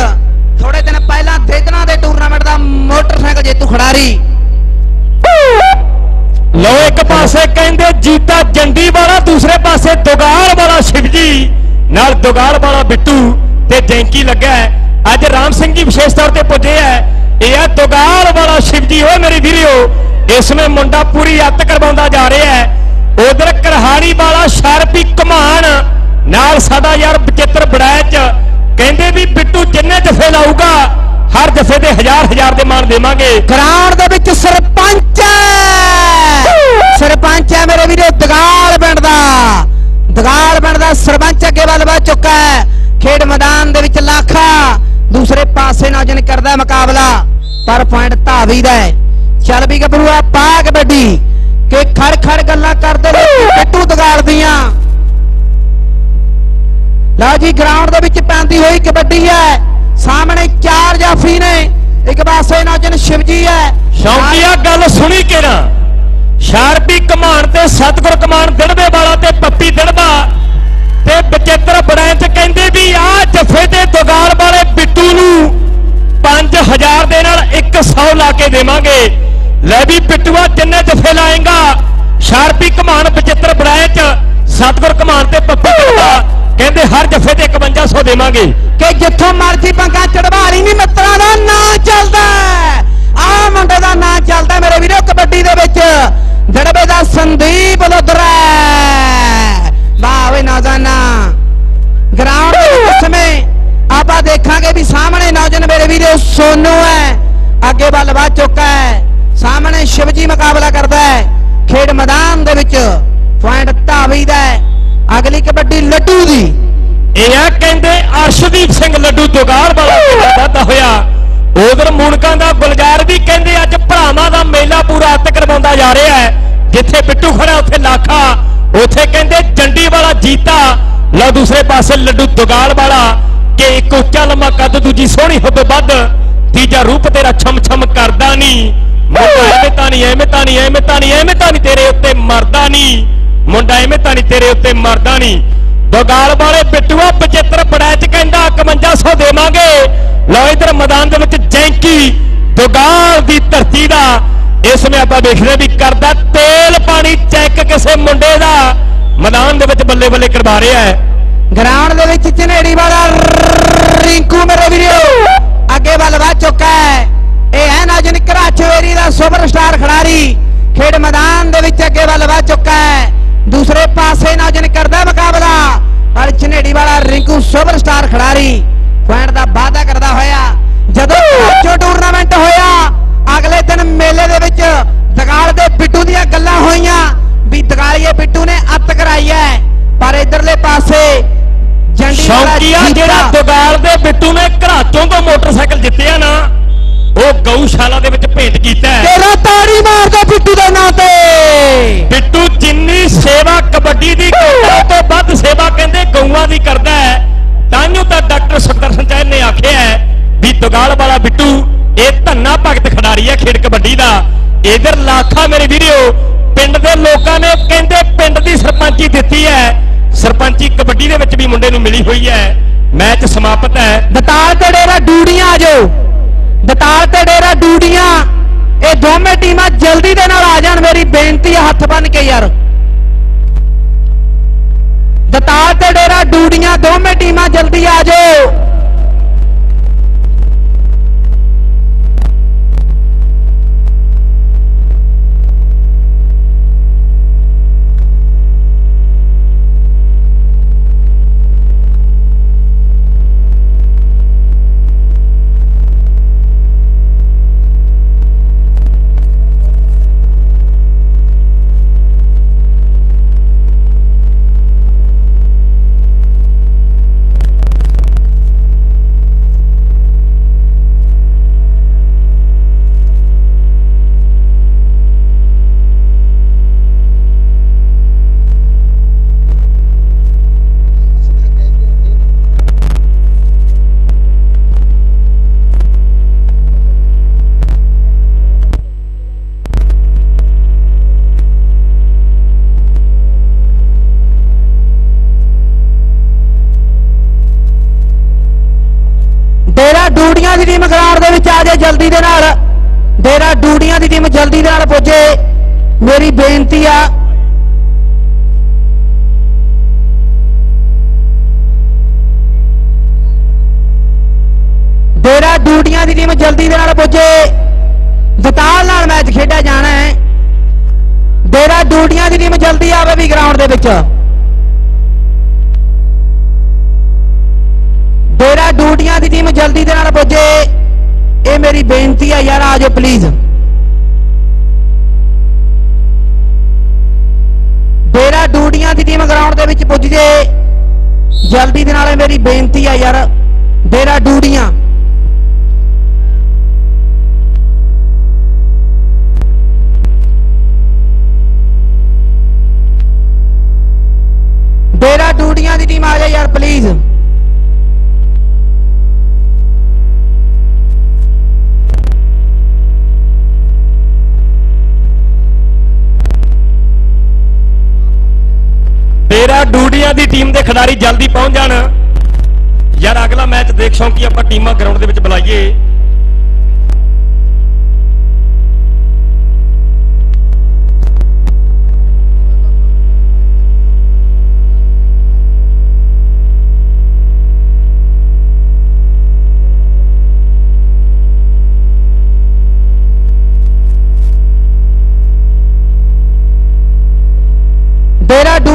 ਥੋੜੇ ਦਿਨ ਪਹਿਲਾਂ ਦੇਦਨਾ ਦੇ ਟੂਰਨਾਮੈਂਟ ਦਾ ਮੋਟਰਸਾਈਕਲ ਜੇਤੂ ਖਿਡਾਰੀ। ਲੋ ਇੱਕ ਪਾਸੇ ਕਹਿੰਦੇ ਜੀਤਾ ਜੰਡੀ ਵਾਲਾ ਦੂਸਰੇ ਪਾਸੇ ਦੁਗਾਲ ਵਾਲਾ ਸ਼ਿਵਜੀ, ਨਾਲ ਦੁਗਾਲ ਵਾਲਾ ਬਿੱਟੂ ਤੇ ਜੈਂਕੀ ਲੱਗਾ ਹੈ। ਅੱਜ ਰਾਮ ਸਿੰਘ ਜੀ ਵਿਸ਼ੇਸ਼ ਤੌਰ ਤੇ ਪੁੱਜੇ ਹੈ। ਇਹ ਆ ਦੁਗਾਲ ਵਾਲਾ ਸ਼ਿਵਜੀ, ਓਏ ਮੇਰੇ ਵੀਰਿਓ, ਇਸ ਨੇ ਮੁੰਡਾ ਪੂਰੀ ਅੱਤ ਕਰਵਾਉਂਦਾ ਜਾ ਰਿਹਾ ਹੈ। ਉਧਰ ਕਰਹਾੜੀ ਵਾਲਾ ਸ਼ਰਪੀ ਕਮਾਨ ਨਾਲ ਸਾਡਾ ਯਾਰ ਬਚਿੱਤਰ ਬੜੈਚ ਕਹਿੰਦੇ ਵੀ ਬਿੱਟੂ ਜਿੰਨੇ ਜਫੇ ਲਾਊਗਾ ਹਰ ਜਫੇ ਦੇ ਹਜ਼ਾਰ ਹਜ਼ਾਰ ਦੇ ਮਾਨ ਦੇਵਾਂਗੇ। ਗਰਾਊਂਡ ਦੇ ਵਿੱਚ ਸਰਪੰਚ ਹੈ। ਸਰਪੰਚ ਹੈ ਮੇਰੇ ਵੀਰੋ ਦਗਾਲ ਪਿੰਡ ਦਾ। ਦਗਾਲ ਪਿੰਡ ਦਾ ਸਰਪੰਚ ਅੱਗੇ ਵੱਲ ਵੱਧ ਚੁੱਕਾ ਹੈ। ਖੇਡ ਮੈਦਾਨ ਦੇ ਵਿੱਚ ਲਾਖਾ ਦੂਸਰੇ ਪਾਸੇ ਨੌਜਨ ਕਰਦਾ ਮੁਕਾਬਲਾ। ਪਰ ਪੁਆਇੰਟ ਧਾਵੀ ਦਾ ਹੈ। ਚੱਲ ਵੀ ਗੱਭਰੂਆ ਪਾ ਕਬੱਡੀ ਕਿ ਖੜ ਖੜ ਗੱਲਾਂ ਕਰਦੇ ਨੇ ਬਿੱਟੂ ਦਗਾਲ ਦੀਆਂ ਲਓ ਜੀ ਗਰਾਊਂਡ ਦੇ ਵਿੱਚ ਪੈਂਦੀ ਹੋਈ ਕਬੱਡੀ ਹੈ। ਸਾਹਮਣੇ ਚਾਰ ਜਾਫੀ ਨੇ। ਇੱਕ ਪਾਸੇ ਨੌਜਨ ਸ਼ਿਵਜੀ ਹੈ। ਸ਼ੌਕੀਆ, ਗੱਲ ਸੁਣੀ ਕਿਰਾ ਸ਼ਾਰਪੀ ਕਮਾਨ ਤੇ ਸਤਗੁਰ ਕਮਾਨ ਦਿੜਵੇ ਵਾਲਾ ਤੇ ਪੱਪੀ ਦਿੜਵਾ ਤੇ ਬਚਿੱਤਰ ਬੜੈਂਚ ਕਹਿੰਦੇ ਵੀ ਆ ਜੱਫੇ ਤੇ ਦੁਗਾਲ ਵਾਲੇ ਬਿੱਟੂ ਨੂੰ 5000 ਦੇ ਨਾਲ 100 ਲਾ ਕੇ ਦੇਵਾਂਗੇ। ਲੈ ਵੀ ਬਿੱਟੂਆ ਜਿੰਨੇ ਜਫੇ ਲਾਏਗਾ ਸ਼ਾਰਪੀ ਕਮਾਨ ਬਚਿੱਤਰ ਬੜੈਂਚ ਸਤਗੁਰ ਕਮਾਨ ਤੇ ਪੱਪੀ ਦਿੜਵਾ ਕਹਿੰਦੇ ਹਰ ਜਫੇ ਤੇ 5100 ਦੇਵਾਂਗੇ। ਕਿ ਜਿੱਥੋਂ ਮਰਜ਼ੀ ਪੰਗਾ ਚੜਵਾਰੀ ਨਹੀਂ ਮਿੱਤਰਾਂ ਦਾ ਨਾਂ ਚੱਲਦਾ ਆ ਮੁੰਡੇ ਦਾ ਨਾਂ ਚੱਲਦਾ ਮੇਰੇ ਵੀਰੋ ਕਬੱਡੀ ਦੇ ਵਿੱਚ। ਜੜਬੇ ਦਾ ਸੰਦੀਪ ਲੋਧਰਾ ਵਾਹ ਵੇ ਨਾਜ਼ਾਨਾ ਗਰਾਊਂਡ ਦੇ ਵਿੱਚ ਇਸ ਸਮੇਂ ਆਪਾਂ ਦੇਖਾਂਗੇ ਵੀ ਸਾਹਮਣੇ ਨੌਜਵਾਨ ਮੇਰੇ ਵੀਰੋ ਸੋਨੂ ਹੈ। ਅੱਗੇ ਵੱਲ ਵੱਧ ਚੁੱਕਾ ਹੈ। ਸਾਹਮਣੇ ਸ਼ਿਵਜੀ ਮੁਕਾਬਲਾ ਕਰਦਾ ਹੈ। ਖੇਡ ਮੈਦਾਨ ਦੇ ਵਿੱਚ ਪੁਆਇੰਟ ਧਾਵੀ ਦਾ ਹੈ। ਅਗਲੀ ਕਬੱਡੀ ਲੱਡੂ ਦੀ। ਇਹ ਆ ਕਹਿੰਦੇ ਅਰਸ਼ਦੀਪ ਸਿੰਘ ਲੱਡੂ ਦੁਗਾਲ ਵਾਲਾ ਹੋਇਆ। ਉਧਰ ਮੂਣਕਾਂ ਦਾ ਗੁਲਜ਼ਾਰ ਵੀ ਕਹਿੰਦੇ ਅੱਜ ਭਰਾਵਾਂ ਦਾ ਮੇਲਾ ਪੂਰਾ ਅੱਤ ਕਰਵਾਉਂਦਾ ਜਾ ਰਿਹਾ ਹੈ। ਜਿੱਥੇ ਬਿੱਟੂ ਖੜਾ ਉੱਥੇ ਲਾਖਾ ਉੱਥੇ ਕਹਿੰਦੇ ਜੰਡੀ ਵਾਲਾ ਜੀਤਾ। ਲਓ ਦੂਸਰੇ ਪਾਸੇ ਲੱਡੂ ਦੁਗਾਲ ਵਾਲਾ ਕਿ ਇੱਕ ਉੱਚਾ ਲੰਮਾ ਕੱਦ ਦੂਜੀ ਸੋਹਣੀ ਹੋਵੇ ਵੱਧ। ਤੀਜਾ ਰੂਪ ਤੇਰਾ ਛਮ ਛਮ ਕਰਦਾ ਨਹੀਂ। ਮੁੰਡਾ ਐਵੇਂ ਤਾਂ ਨਹੀਂ, ਐਵੇਂ ਤਾਂ ਨਹੀਂ, ਐਵੇਂ ਤਾਂ ਨਹੀਂ, ਐਵੇਂ ਤਾਂ ਨਹੀਂ ਤੇਰੇ ਉੱਤੇ ਮਰਦਾ ਨਹੀਂ। ਮੁੰਡਾ ਐਵੇਂ ਤਾਂ ਨਹੀਂ ਤੇਰੇ ਉੱਤੇ ਮਰਦਾ ਨਹੀਂ। ਦੁਗਾਲ ਵਾਲੇ ਬਿੱਟੂਆ 75 ਬੜੈਚ ਕਹਿੰਦਾ 5100 ਦੇਵਾਂਗੇ। ਲਓ ਇਧਰ ਮੈਦਾਨ ਦੇ ਵਿੱਚ ਜੈਂਕੀ ਦੁਗਾਲ ਦੀ ਧਰਤੀ ਦਾ। ਇਸ ਵਿੱਚ ਆਪਾਂ ਦੇਖਦੇ ਵੀ ਕਰਦਾ ਤੇਲ ਪਾਣੀ ਚੈੱਕ ਕਿਸੇ ਮੁੰਡੇ ਦਾ। ਮੈਦਾਨ ਦੇ ਵਿੱਚ ਬੱਲੇ ਬੱਲੇ ਕਰਵਾ ਰਿਹਾ ਹੈ। ਗਰਾਊਂਡ ਦੇ ਵਿੱਚ ਝਨੇੜੀ ਵਾਲਾ ਰਿੰਕੂ ਮੇਰੇ ਵੀਰੋ। ਅੱਗੇ ਵੱਲ ਵੱਧ ਚੁੱਕਾ ਹੈ। ਇਹ ਹੈ ਨਾਜਨ ਕਰਾਚਵੇਰੀ ਦਾ ਸੁਪਰਸਟਾਰ ਖਿਡਾਰੀ ਖੇਡ ਮੈਦਾਨ ਦੇ ਵਿੱਚ ਅੱਗੇ ਵੱਲ ਵੱਧ ਚੁੱਕਾ ਹੈ। ਦੂਸਰੇ ਪਾਸੇ ਨਾਜਨ ਕਰਦਾ ਮੁਕਾਬਲਾ ਪਰ ਝਨੇੜੀ ਵਾਲਾ ਰਿੰਕੂ ਸੁਪਰਸਟਾਰ ਖਿਡਾਰੀ ਪੁਆਇੰਟ ਦਾ ਵਾਅਦਾ ਕਰਦਾ ਹੋਇਆ। ਜਦੋਂ ਕਰਾਚੋ ਟੂਰਨਾਮੈਂਟ ਹੋਇਆ ਅਗਲੇ ਦਿਨ ਮੇਲੇ ਦੇ ਵਿੱਚ ਦਗਾਲ ਦੇ ਬਿੱਟੂ ਦੀਆਂ ਗੱਲਾਂ ਹੋਈਆਂ ਵੀ ਦਗਾਲੀਏ ਬਿੱਟੂ ਨੇ ਅੱਤ ਕਰਾਈ ਹੈ। ਪਰ ਇਧਰਲੇ ਪਾਸੇ ਜੰਡੀ ਵਾਲਾ। ਜਿਹੜਾ ਦੁਗਾਲ ਦੇ ਬਿੱਟੂ ਨੇ ਘਰਾਚੋਂ ਤੋਂ ਮੋਟਰਸਾਈਕਲ ਜਿੱਤਿਆ ਨਾ। ਉਹ ਗਊਸ਼ਾਲਾ ਦੇ ਵਿੱਚ ਭੇਂਟ ਕੀਤਾ ਹੈ। ਤੇਰਾ ਤਾੜੀ ਮਾਰਦਾ ਬਿੱਟੂ ਦੇ ਨਾਂ ਤੇ। ਬਿੱਟੂ ਜਿੰਨੀ ਸੇਵਾ ਕਬੱਡੀ ਦੀ ਕਰਦਾ ਤੋਂ ਵੱਧ ਸੇਵਾ ਕਹਿੰਦੇ ਗਊਆਂ ਦੀ ਕਰਦਾ ਹੈ। ਤਾਂਯੂ ਤਾਂ ਡਾਕਟਰ ਸੁਖਦਰਸ਼ਨ ਚਾਹੇ ਨੇ ਆਖਿਆ ਵੀ ਦੁਗਾਲ ਵਾਲਾ ਬਿੱਟੂ ਇਹ ਧੰਨਾ ਭਗਤ ਖਿਡਾਰੀ ਹੈ ਖੇਡ ਕਬੱਡੀ ਦਾ। ਇਧਰ ਲਾਖਾ ਮੇਰੇ ਵੀਡੀਓ ਪਿੰਡ ਦੇ ਲੋਕਾਂ ਨੇ ਕਹਿੰਦੇ ਪਿੰਡ ਦੀ ਸਰਪੰਚੀ ਦਿੱਤੀ ਹੈ। ਸਰਪੰਚੀ ਕਬੱਡੀ ਦੇ ਵਿੱਚ ਵੀ ਮੁੰਡੇ ਨੂੰ ਮਿਲੀ ਹੋਈ ਹੈ। ਮੈਚ ਸਮਾਪਤ ਹੈ। ਦਤਾਲ ਤੇ ਡੇਰਾ ਡੂੜੀਆਂ ਆ ਜਾਓ। ਦਤਾਲ ਤੇ ਡੇਰਾ ਡੂਡੀਆਂ। ਇਹ ਦੋਵੇਂ ਟੀਮਾਂ ਜਲਦੀ ਦੇ ਨਾਲ ਆ ਜਾਣ, ਮੇਰੀ ਬੇਨਤੀ ਹੈ, ਹੱਥ ਬੰਨ ਕੇ ਯਾਰ। ਦਤਾਲ ਤੇ ਡੇਰਾ ਡੂਡੀਆਂ, ਦੋਵੇਂ ਟੀਮਾਂ ਜਲਦੀ ਆ ਜਾਓ। ਦੀ ਦੇ ਵਿੱਚ ਆ ਜਾਏ ਜਲਦੀ ਦੇ ਨਾਲ। ਡੇਰਾ ਡੂੜੀਆਂ ਦੀ ਟੀਮ ਜਲਦੀ ਦੇ ਨਾਲ ਪੁੱਜੇ। ਮੇਰੀ ਬੇਨਤੀ ਆ। ਡੇਰਾ ਡੂੜੀਆਂ ਦੀ ਟੀਮ ਜਲਦੀ ਦੇ ਨਾਲ ਪੁੱਜੇ। ਦਤਾਲ ਨਾਲ ਮੈਚ ਖੇਡਿਆ ਜਾਣਾ ਹੈ। ਡੇਰਾ ਡੂੜੀਆਂ ਦੀ ਟੀਮ ਜਲਦੀ ਆਵੇ ਵੀ ਗਰਾਊਂਡ ਦੇ ਵਿੱਚ। ਡੇਰਾ ਡੂਟੀਆਂ ਦੀ ਟੀਮ ਜਲਦੀ ਦੇ ਨਾਲ ਪੁੱਜੇ। ਇਹ ਮੇਰੀ ਬੇਨਤੀ ਹੈ ਯਾਰ, ਆ ਜਾਓ ਪਲੀਜ਼ ਡੇਰਾ ਡੂਟੀਆਂ ਦੀ ਟੀਮ ਗਰਾਊਂਡ ਦੇ ਵਿੱਚ ਪੁੱਜ ਜੇ। ਜਲਦੀ ਦੇ ਨਾਲ ਇਹ ਮੇਰੀ ਬੇਨਤੀ ਹੈ ਯਾਰ ਡੇਰਾ ਡੂਟੀਆਂ ਡੇਰਾ ਡੂਟੀਆਂ ਦੀ ਟੀਮ ਆ ਜਾ ਯਾਰ ਪਲੀਜ਼ ਤੇਰਾ ਡੂਡੀਆਂ ਦੀ ਟੀਮ ਦੇ ਖਿਡਾਰੀ ਜਲਦੀ ਪਹੁੰਚ ਜਾਣ। ਯਾਰ ਅਗਲਾ ਮੈਚ ਦੇਖ ਸ਼ੌਂਕੀ ਆਪਾਂ ਟੀਮਾਂ ਗਰਾਊਂਡ ਦੇ ਵਿੱਚ ਬੁਲਾਈਏ।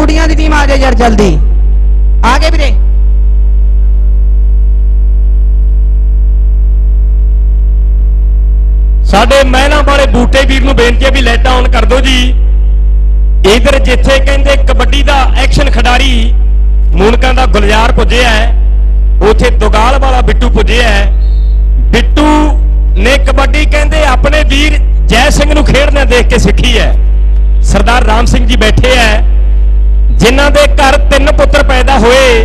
ਡੇਰਾ ਦੀ ਟੀਮ ਆ ਜਾ ਯਾਰ ਜਲਦੀ। ਆ ਗਏ ਵੀਰੇ। ਸਾਡੇ ਮਹਿਲਾਂ ਵਾਲੇ ਬੂਟੇ ਵੀਰ ਨੂੰ ਬੇਨਤੀ ਹੈ ਵੀ ਲਾਈਟਾਂ ਆਨ ਕਰ ਦਿਓ ਜੀ। ਇਧਰ ਜਿੱਥੇ ਕਹਿੰਦੇ ਕਬੱਡੀ ਦਾ ਐਕਸ਼ਨ ਖਿਡਾਰੀ ਮੂਨਕਾਂ ਦਾ ਗੁਲਜ਼ਾਰ ਪੁੱਜਿਆ ਹੈ, ਉਥੇ ਦੁਗਾਲ ਵਾਲਾ ਬਿੱਟੂ ਪੁੱਜਿਆ ਹੈ। ਬਿੱਟੂ ਨੇ ਕਬੱਡੀ ਕਹਿੰਦੇ ਆਪਣੇ ਵੀਰ ਜੈ ਸਿੰਘ ਨੂੰ ਖੇਡਦੇ ਦੇਖ ਕੇ ਸਿੱਖੀ ਹੈ। ਸਰਦਾਰ ਰਾਮ ਸਿੰਘ ਜੀ ਬੈਠੇ ਹੈ। ਜਿਨ੍ਹਾਂ ਦੇ ਘਰ ਤਿੰਨ ਪੁੱਤਰ ਪੈਦਾ ਹੋਏ,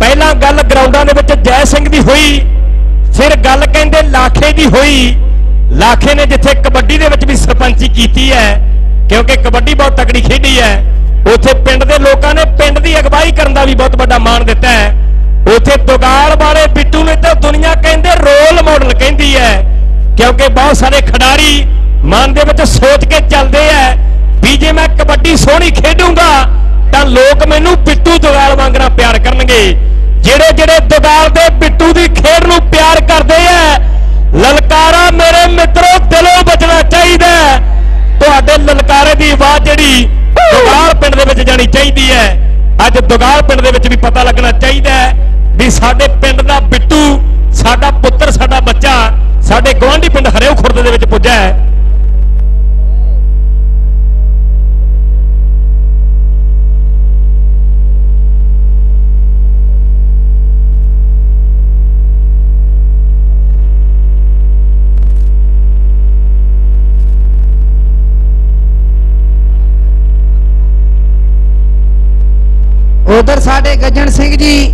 ਪਹਿਲਾਂ ਗੱਲ ਗਰਾਊਂਡਾਂ ਦੇ ਵਿੱਚ ਜੈ ਸਿੰਘ ਦੀ ਹੋਈ, ਫਿਰ ਗੱਲ ਕਹਿੰਦੇ ਲਾਖੇ ਦੀ ਹੋਈ। ਲਾਖੇ ਨੇ ਜਿੱਥੇ ਕਬੱਡੀ ਦੇ ਵਿੱਚ ਵੀ ਸਰਪੰਚੀ ਕੀਤੀ ਹੈ, ਕਿਉਂਕਿ ਕਬੱਡੀ ਬਹੁਤ ਤਕੜੀ ਖੇਡੀ ਹੈ, ਉੱਥੇ ਪਿੰਡ ਦੇ ਲੋਕਾਂ ਨੇ ਪਿੰਡ ਦੀ ਅਗਵਾਈ ਕਰਨ ਦਾ ਵੀ ਬਹੁਤ ਵੱਡਾ ਮਾਣ ਦਿੱਤਾ ਹੈ। ਉੱਥੇ ਦੁਗਾਲ ਵਾਲੇ ਬਿੱਟੂ ਨੇ ਤਾਂ ਦੁਨੀਆ ਕਹਿੰਦੇ ਰੋਲ ਮਾਡਲ ਕਹਿੰਦੀ ਹੈ, ਕਿਉਂਕਿ ਬਹੁਤ ਸਾਰੇ ਖਿਡਾਰੀ ਮਨ ਦੇ ਵਿੱਚ ਸੋਚ ਕੇ ਚੱਲਦੇ ਐ ਵੀ ਜੇ ਮੈਂ ਕਬੱਡੀ ਸੋਹਣੀ ਖੇਡੂੰਗਾ ਤਾਂ ਲੋਕ ਮੈਨੂੰ ਬਿੱਟੂ ਦੁਗਾਲ ਵਾਂਗਣਾ ਪਿਆਰ ਕਰਨਗੇ। ਜਿਹੜੇ ਜਿਹੜੇ ਦੁਗਾਲ ਦੇ ਬਿੱਟੂ ਦੀ ਖੇਡ ਨੂੰ ਪਿਆਰ ਕਰਦੇ ਐ ਲਲਕਾਰਾ ਮੇਰੇ ਮਿੱਤਰੋ, ਦਿਲੋਂ ਬਚਣਾ ਚਾਹੀਦਾ ਤੁਹਾਡੇ ਲਲਕਾਰੇ ਦੀ ਆਵਾਜ਼ ਜਿਹੜੀ ਦੁਗਾਲ ਪਿੰਡ ਦੇ ਵਿੱਚ ਜਾਣੀ ਚਾਹੀਦੀ ਹੈ। ਅੱਜ ਦੁਗਾਲ ਪਿੰਡ ਦੇ ਵਿੱਚ ਵੀ ਪਤਾ ਲੱਗਣਾ ਚਾਹੀਦਾ ਵੀ ਸਾਡੇ ਪਿੰਡ ਦਾ ਬਿੱਟੂ, ਸਾਡਾ ਪੁੱਤਰ, ਸਾਡਾ ਬੱਚਾ ਸਾਡੇ ਗਵਾਂਢੀ ਪਿੰਡ ਹਰਿਓ ਖੁਰਦ ਦੇ ਵਿੱਚ ਪੁੱਜਾ ਹੈ। ਉਧਰ ਸਾਡੇ ਗੱਜਣ ਸਿੰਘ ਜੀ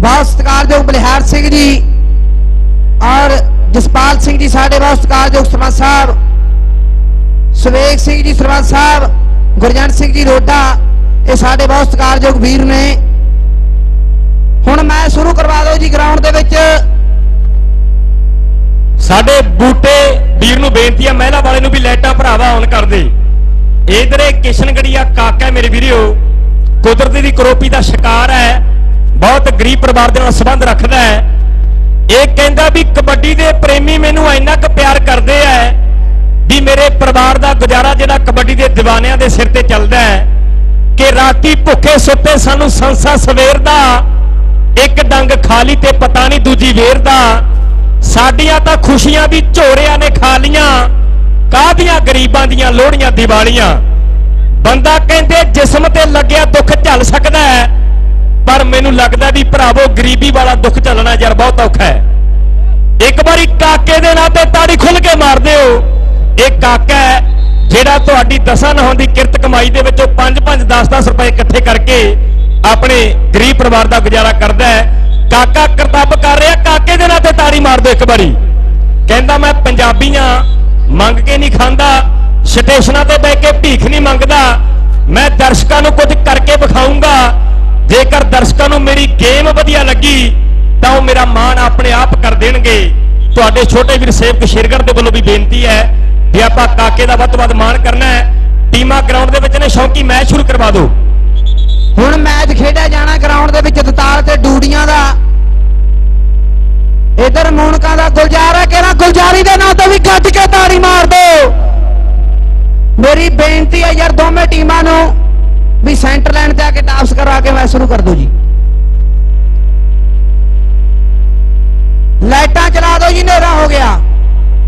ਬਹੁਤ ਸਤਿਕਾਰਯੋਗ ਬਲਿਹਾਰ ਸਿੰਘ ਜੀ, ਔਰ ਜਸਪਾਲ ਸਿੰਘ ਜੀ ਸਾਡੇ ਬਹੁਤ ਸਤਿਕਾਰਯੋਗ ਸਰਪੰਚ ਸਾਹਿਬ, ਸੁਵੇਗ ਸਿੰਘ ਜੀ ਸਰਪੰਚ ਸਾਹਿਬ, ਗੁਰਜੰਟ ਸਿੰਘ ਜੀ ਰੋਡਾ, ਇਹ ਸਾਡੇ ਬਹੁਤ ਸਤਿਕਾਰਯੋਗ ਵੀਰ ਨੇ। ਹੁਣ ਮੈਂ ਸ਼ੁਰੂ ਕਰਵਾ ਦਿਓ ਜੀ ਗਰਾਊਂਡ ਦੇ ਵਿੱਚ। ਸਾਡੇ ਬੂਟੇ ਵੀਰ ਨੂੰ ਬੇਨਤੀ ਆ, ਮਹਿਲਾ ਵਾਲੇ ਨੂੰ ਵੀ ਲਾਈਟਾਂ ਭਰਾਵਾ ਆਨ ਕਰ ਦੇ। ਇਧਰੇ ਕਿਸ਼ਨਗੜੀਆ ਕਾਕਾ ਹੈ ਮੇਰੇ ਵੀਰਿਓ ਕੁਦਰਤ ਦੀ ਕਰੋਪੀ ਦਾ ਸ਼ਿਕਾਰ ਹੈ, ਬਹੁਤ ਗਰੀਬ ਪਰਿਵਾਰ ਦੇ ਨਾਲ ਸੰਬੰਧ ਰੱਖਦਾ ਹੈ। ਇਹ ਕਹਿੰਦਾ ਵੀ ਕਬੱਡੀ ਦੇ ਪ੍ਰੇਮੀ ਮੈਨੂੰ ਇੰਨਾ ਕੁ ਪਿਆਰ ਕਰਦੇ ਐ ਵੀ ਮੇਰੇ ਪਰਿਵਾਰ ਦਾ ਗੁਜ਼ਾਰਾ ਜਿਹੜਾ ਕਬੱਡੀ ਦੇ دیਵਾਨਿਆਂ ਦੇ ਸਿਰ ਤੇ ਚੱਲਦਾ ਹੈ ਕਿ ਰਾਤੀ ਭੁੱਖੇ ਸੁੱਤੇ ਸਾਨੂੰ ਸੰਸਾ ਸਵੇਰ ਦਾ, ਇੱਕ ਡੰਗ ਖਾਲੀ ਤੇ ਪਤਾ ਨਹੀਂ ਦੂਜੀ ਵੇਰ ਦਾ। ਸਾਡੀਆਂ ਤਾਂ ਖੁਸ਼ੀਆਂ ਵੀ ਝੋਰਿਆਂ ਨੇ ਖਾ ਲੀਆਂ, ਕਾਹਦੀਆਂ ਗਰੀਬਾਂ ਦੀਆਂ ਲੋਹੜੀਆਂ ਦੀਵਾਲੀਆਂ। ਬੰਦਾ ਕਹਿੰਦੇ ਜਿਸਮ ਤੇ ਲੱਗਿਆ ਦੁੱਖ ਝੱਲ ਸਕਦਾ ਹੈ, ਪਰ ਮੈਨੂੰ ਲੱਗਦਾ ਵੀ ਭਰਾਵੋ, ਗਰੀਬੀ ਵਾਲਾ ਦੁੱਖ ਝੱਲਣਾ ਯਾਰ ਬਹੁਤ ਔਖਾ ਹੈ। ਇੱਕ ਵਾਰੀ ਕਾਕੇ ਦੇ ਨਾਂ ਤੇ ਤਾੜੀ ਖੁੱਲ ਕੇ ਮਾਰ ਦਿਓ। ਇਹ ਕਾਕਾ ਹੈ, ਜਿਹੜਾ ਤੁਹਾਡੀ ਦਸਾਂ ਨਹਾਉਣ ਦੀ ਕਿਰਤ ਕਮਾਈ ਦੇ ਵਿੱਚੋਂ 5-5 10-10 ਰੁਪਏ ਇਕੱਠੇ ਕਰਕੇ ਆਪਣੇ ਗਰੀਬ ਪਰਿਵਾਰ ਦਾ ਗੁਜ਼ਾਰਾ ਕਰਦਾ ਹੈ। ਕਾਕਾ ਕਰਤੱਵ ਕਰ ਰਿਹਾ, ਕਾਕੇ ਦੇ ਨਾਂ ਤੇ ਤਾੜੀ ਮਾਰ ਦਿਓ ਇੱਕ ਵਾਰੀ। ਕਹਿੰਦਾ, ਮੈਂ ਪੰਜਾਬੀਆਂ ਮੰਗ ਕੇ ਨਹੀਂ ਖਾਂਦਾ। ਸਟੇਸ਼ਨਾਂ ਤੇ ਬਹਿ ਕੇ ਭੀਖ ਨਹੀਂ ਮੰਗਦਾ। ਮੈਂ ਦਰਸ਼ਕਾਂ ਨੂੰ ਕੁਝ ਕਰਕੇ ਵਿਖਾਊਂਗਾ। ਜੇਕਰ ਦਰਸ਼ਕਾਂ ਨੂੰ ਮੇਰੀ ਗੇਮ ਵਧੀਆ ਲੱਗੀ, ਤਾਂ ਉਹ ਮੇਰਾ ਮਾਣ ਆਪਣੇ ਆਪ ਕਰ ਦੇਣਗੇ। ਤੁਹਾਡੇ ਛੋਟੇ ਵੀਰ ਸੇਵਕ ਸ਼ੇਰਗੜ ਦੇ ਵੱਲੋਂ ਵੀ ਬੇਨਤੀ ਹੈ ਵੀ ਆਪਾਂ ਕਾਕੇ ਦਾ ਵੱਧ ਵੱਧ ਮਾਣ ਕਰਨਾ ਹੈ। ਟੀਮਾਂ ਗਰਾਊਂਡ ਦੇ ਵਿੱਚ ਨੇ, ਸ਼ੌਂਕੀ ਮੈਚ ਸ਼ੁਰੂ ਕਰਵਾ ਦਿਓ। ਹੁਣ ਮੈਚ ਖੇਡਿਆ ਜਾਣਾ ਗਰਾਊਂਡ ਦੇ ਵਿੱਚ ਦਤਾਲ ਤੇ ਡੂੜੀਆਂ ਦਾ। ਇਧਰ ਮੂਨਕਾਂ ਦਾ ਗੁਲਜ਼ਾਰ ਹੈ ਕਿਹੜਾ ਗੁਲਜ਼ਾਰੀ ਦੇ ਨਾਂ ਤੋਂ ਵੀ ਗੱਜ ਕੇ ਤਾੜੀ ਮਾਰ ਦਿਓ। ਮੇਰੀ ਬੇਨਤੀ ਹੈ ਯਾਰ ਦੋਵੇਂ ਟੀਮਾਂ ਨੂੰ ਵੀ ਸੈਂਟਰ ਲਾਈਨ ਤੇ ਆ ਕੇ ਟਾਪਸ ਕਰਾ ਕੇ ਮੈਂ ਸ਼ੁਰੂ ਕਰ ਦਿਓ ਜੀ। ਲਾਈਟਾਂ ਚਲਾ ਦਿਓ ਜੀ, ਹਨੇਰਾ ਹੋ ਗਿਆ।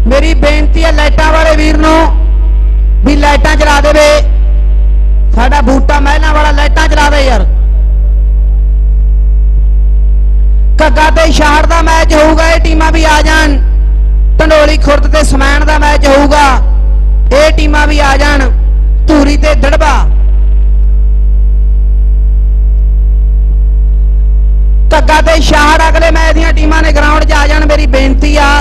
ਮੇਰੀ ਬੇਨਤੀ ਹੈ ਲਾਈਟਾਂ ਵਾਲੇ ਵੀਰ ਨੂੰ ਵੀ ਲਾਈਟਾਂ ਚਲਾ ਦੇਵੇ। ਸਾਡਾ ਬੂਟਾ ਮਹਿਲਾਂ ਵਾਲਾ ਲਾਈਟਾਂ ਚਲਾ ਦੇ ਯਾਰ। ਕੱਗਾ ਤੇ ਸ਼ਹਿਰ ਦਾ ਮੈਚ ਹੋਊਗਾ, ਇਹ ਟੀਮਾਂ ਵੀ ਆ ਜਾਣ। ਢੰਡੋਲੀ ਖੁਰਦ ਤੇ ਸਮੈਣ ਦਾ ਮੈਚ ਹੋਊਗਾ। ਇਹ ਟੀਮਾਂ ਵੀ ਆ ਜਾਣ। ਧੂਰੀ ਤੇ ਦੜਬਾ। ਧੱਗਾ ਤੇ ਸ਼ਹਿਰ ਅਗਲੇ ਮੈਚ ਦੀਆਂ ਟੀਮਾਂ ਨੇ ਗਰਾਊਂਡ 'ਚ ਆ ਜਾਣ। ਮੇਰੀ ਬੇਨਤੀ ਆ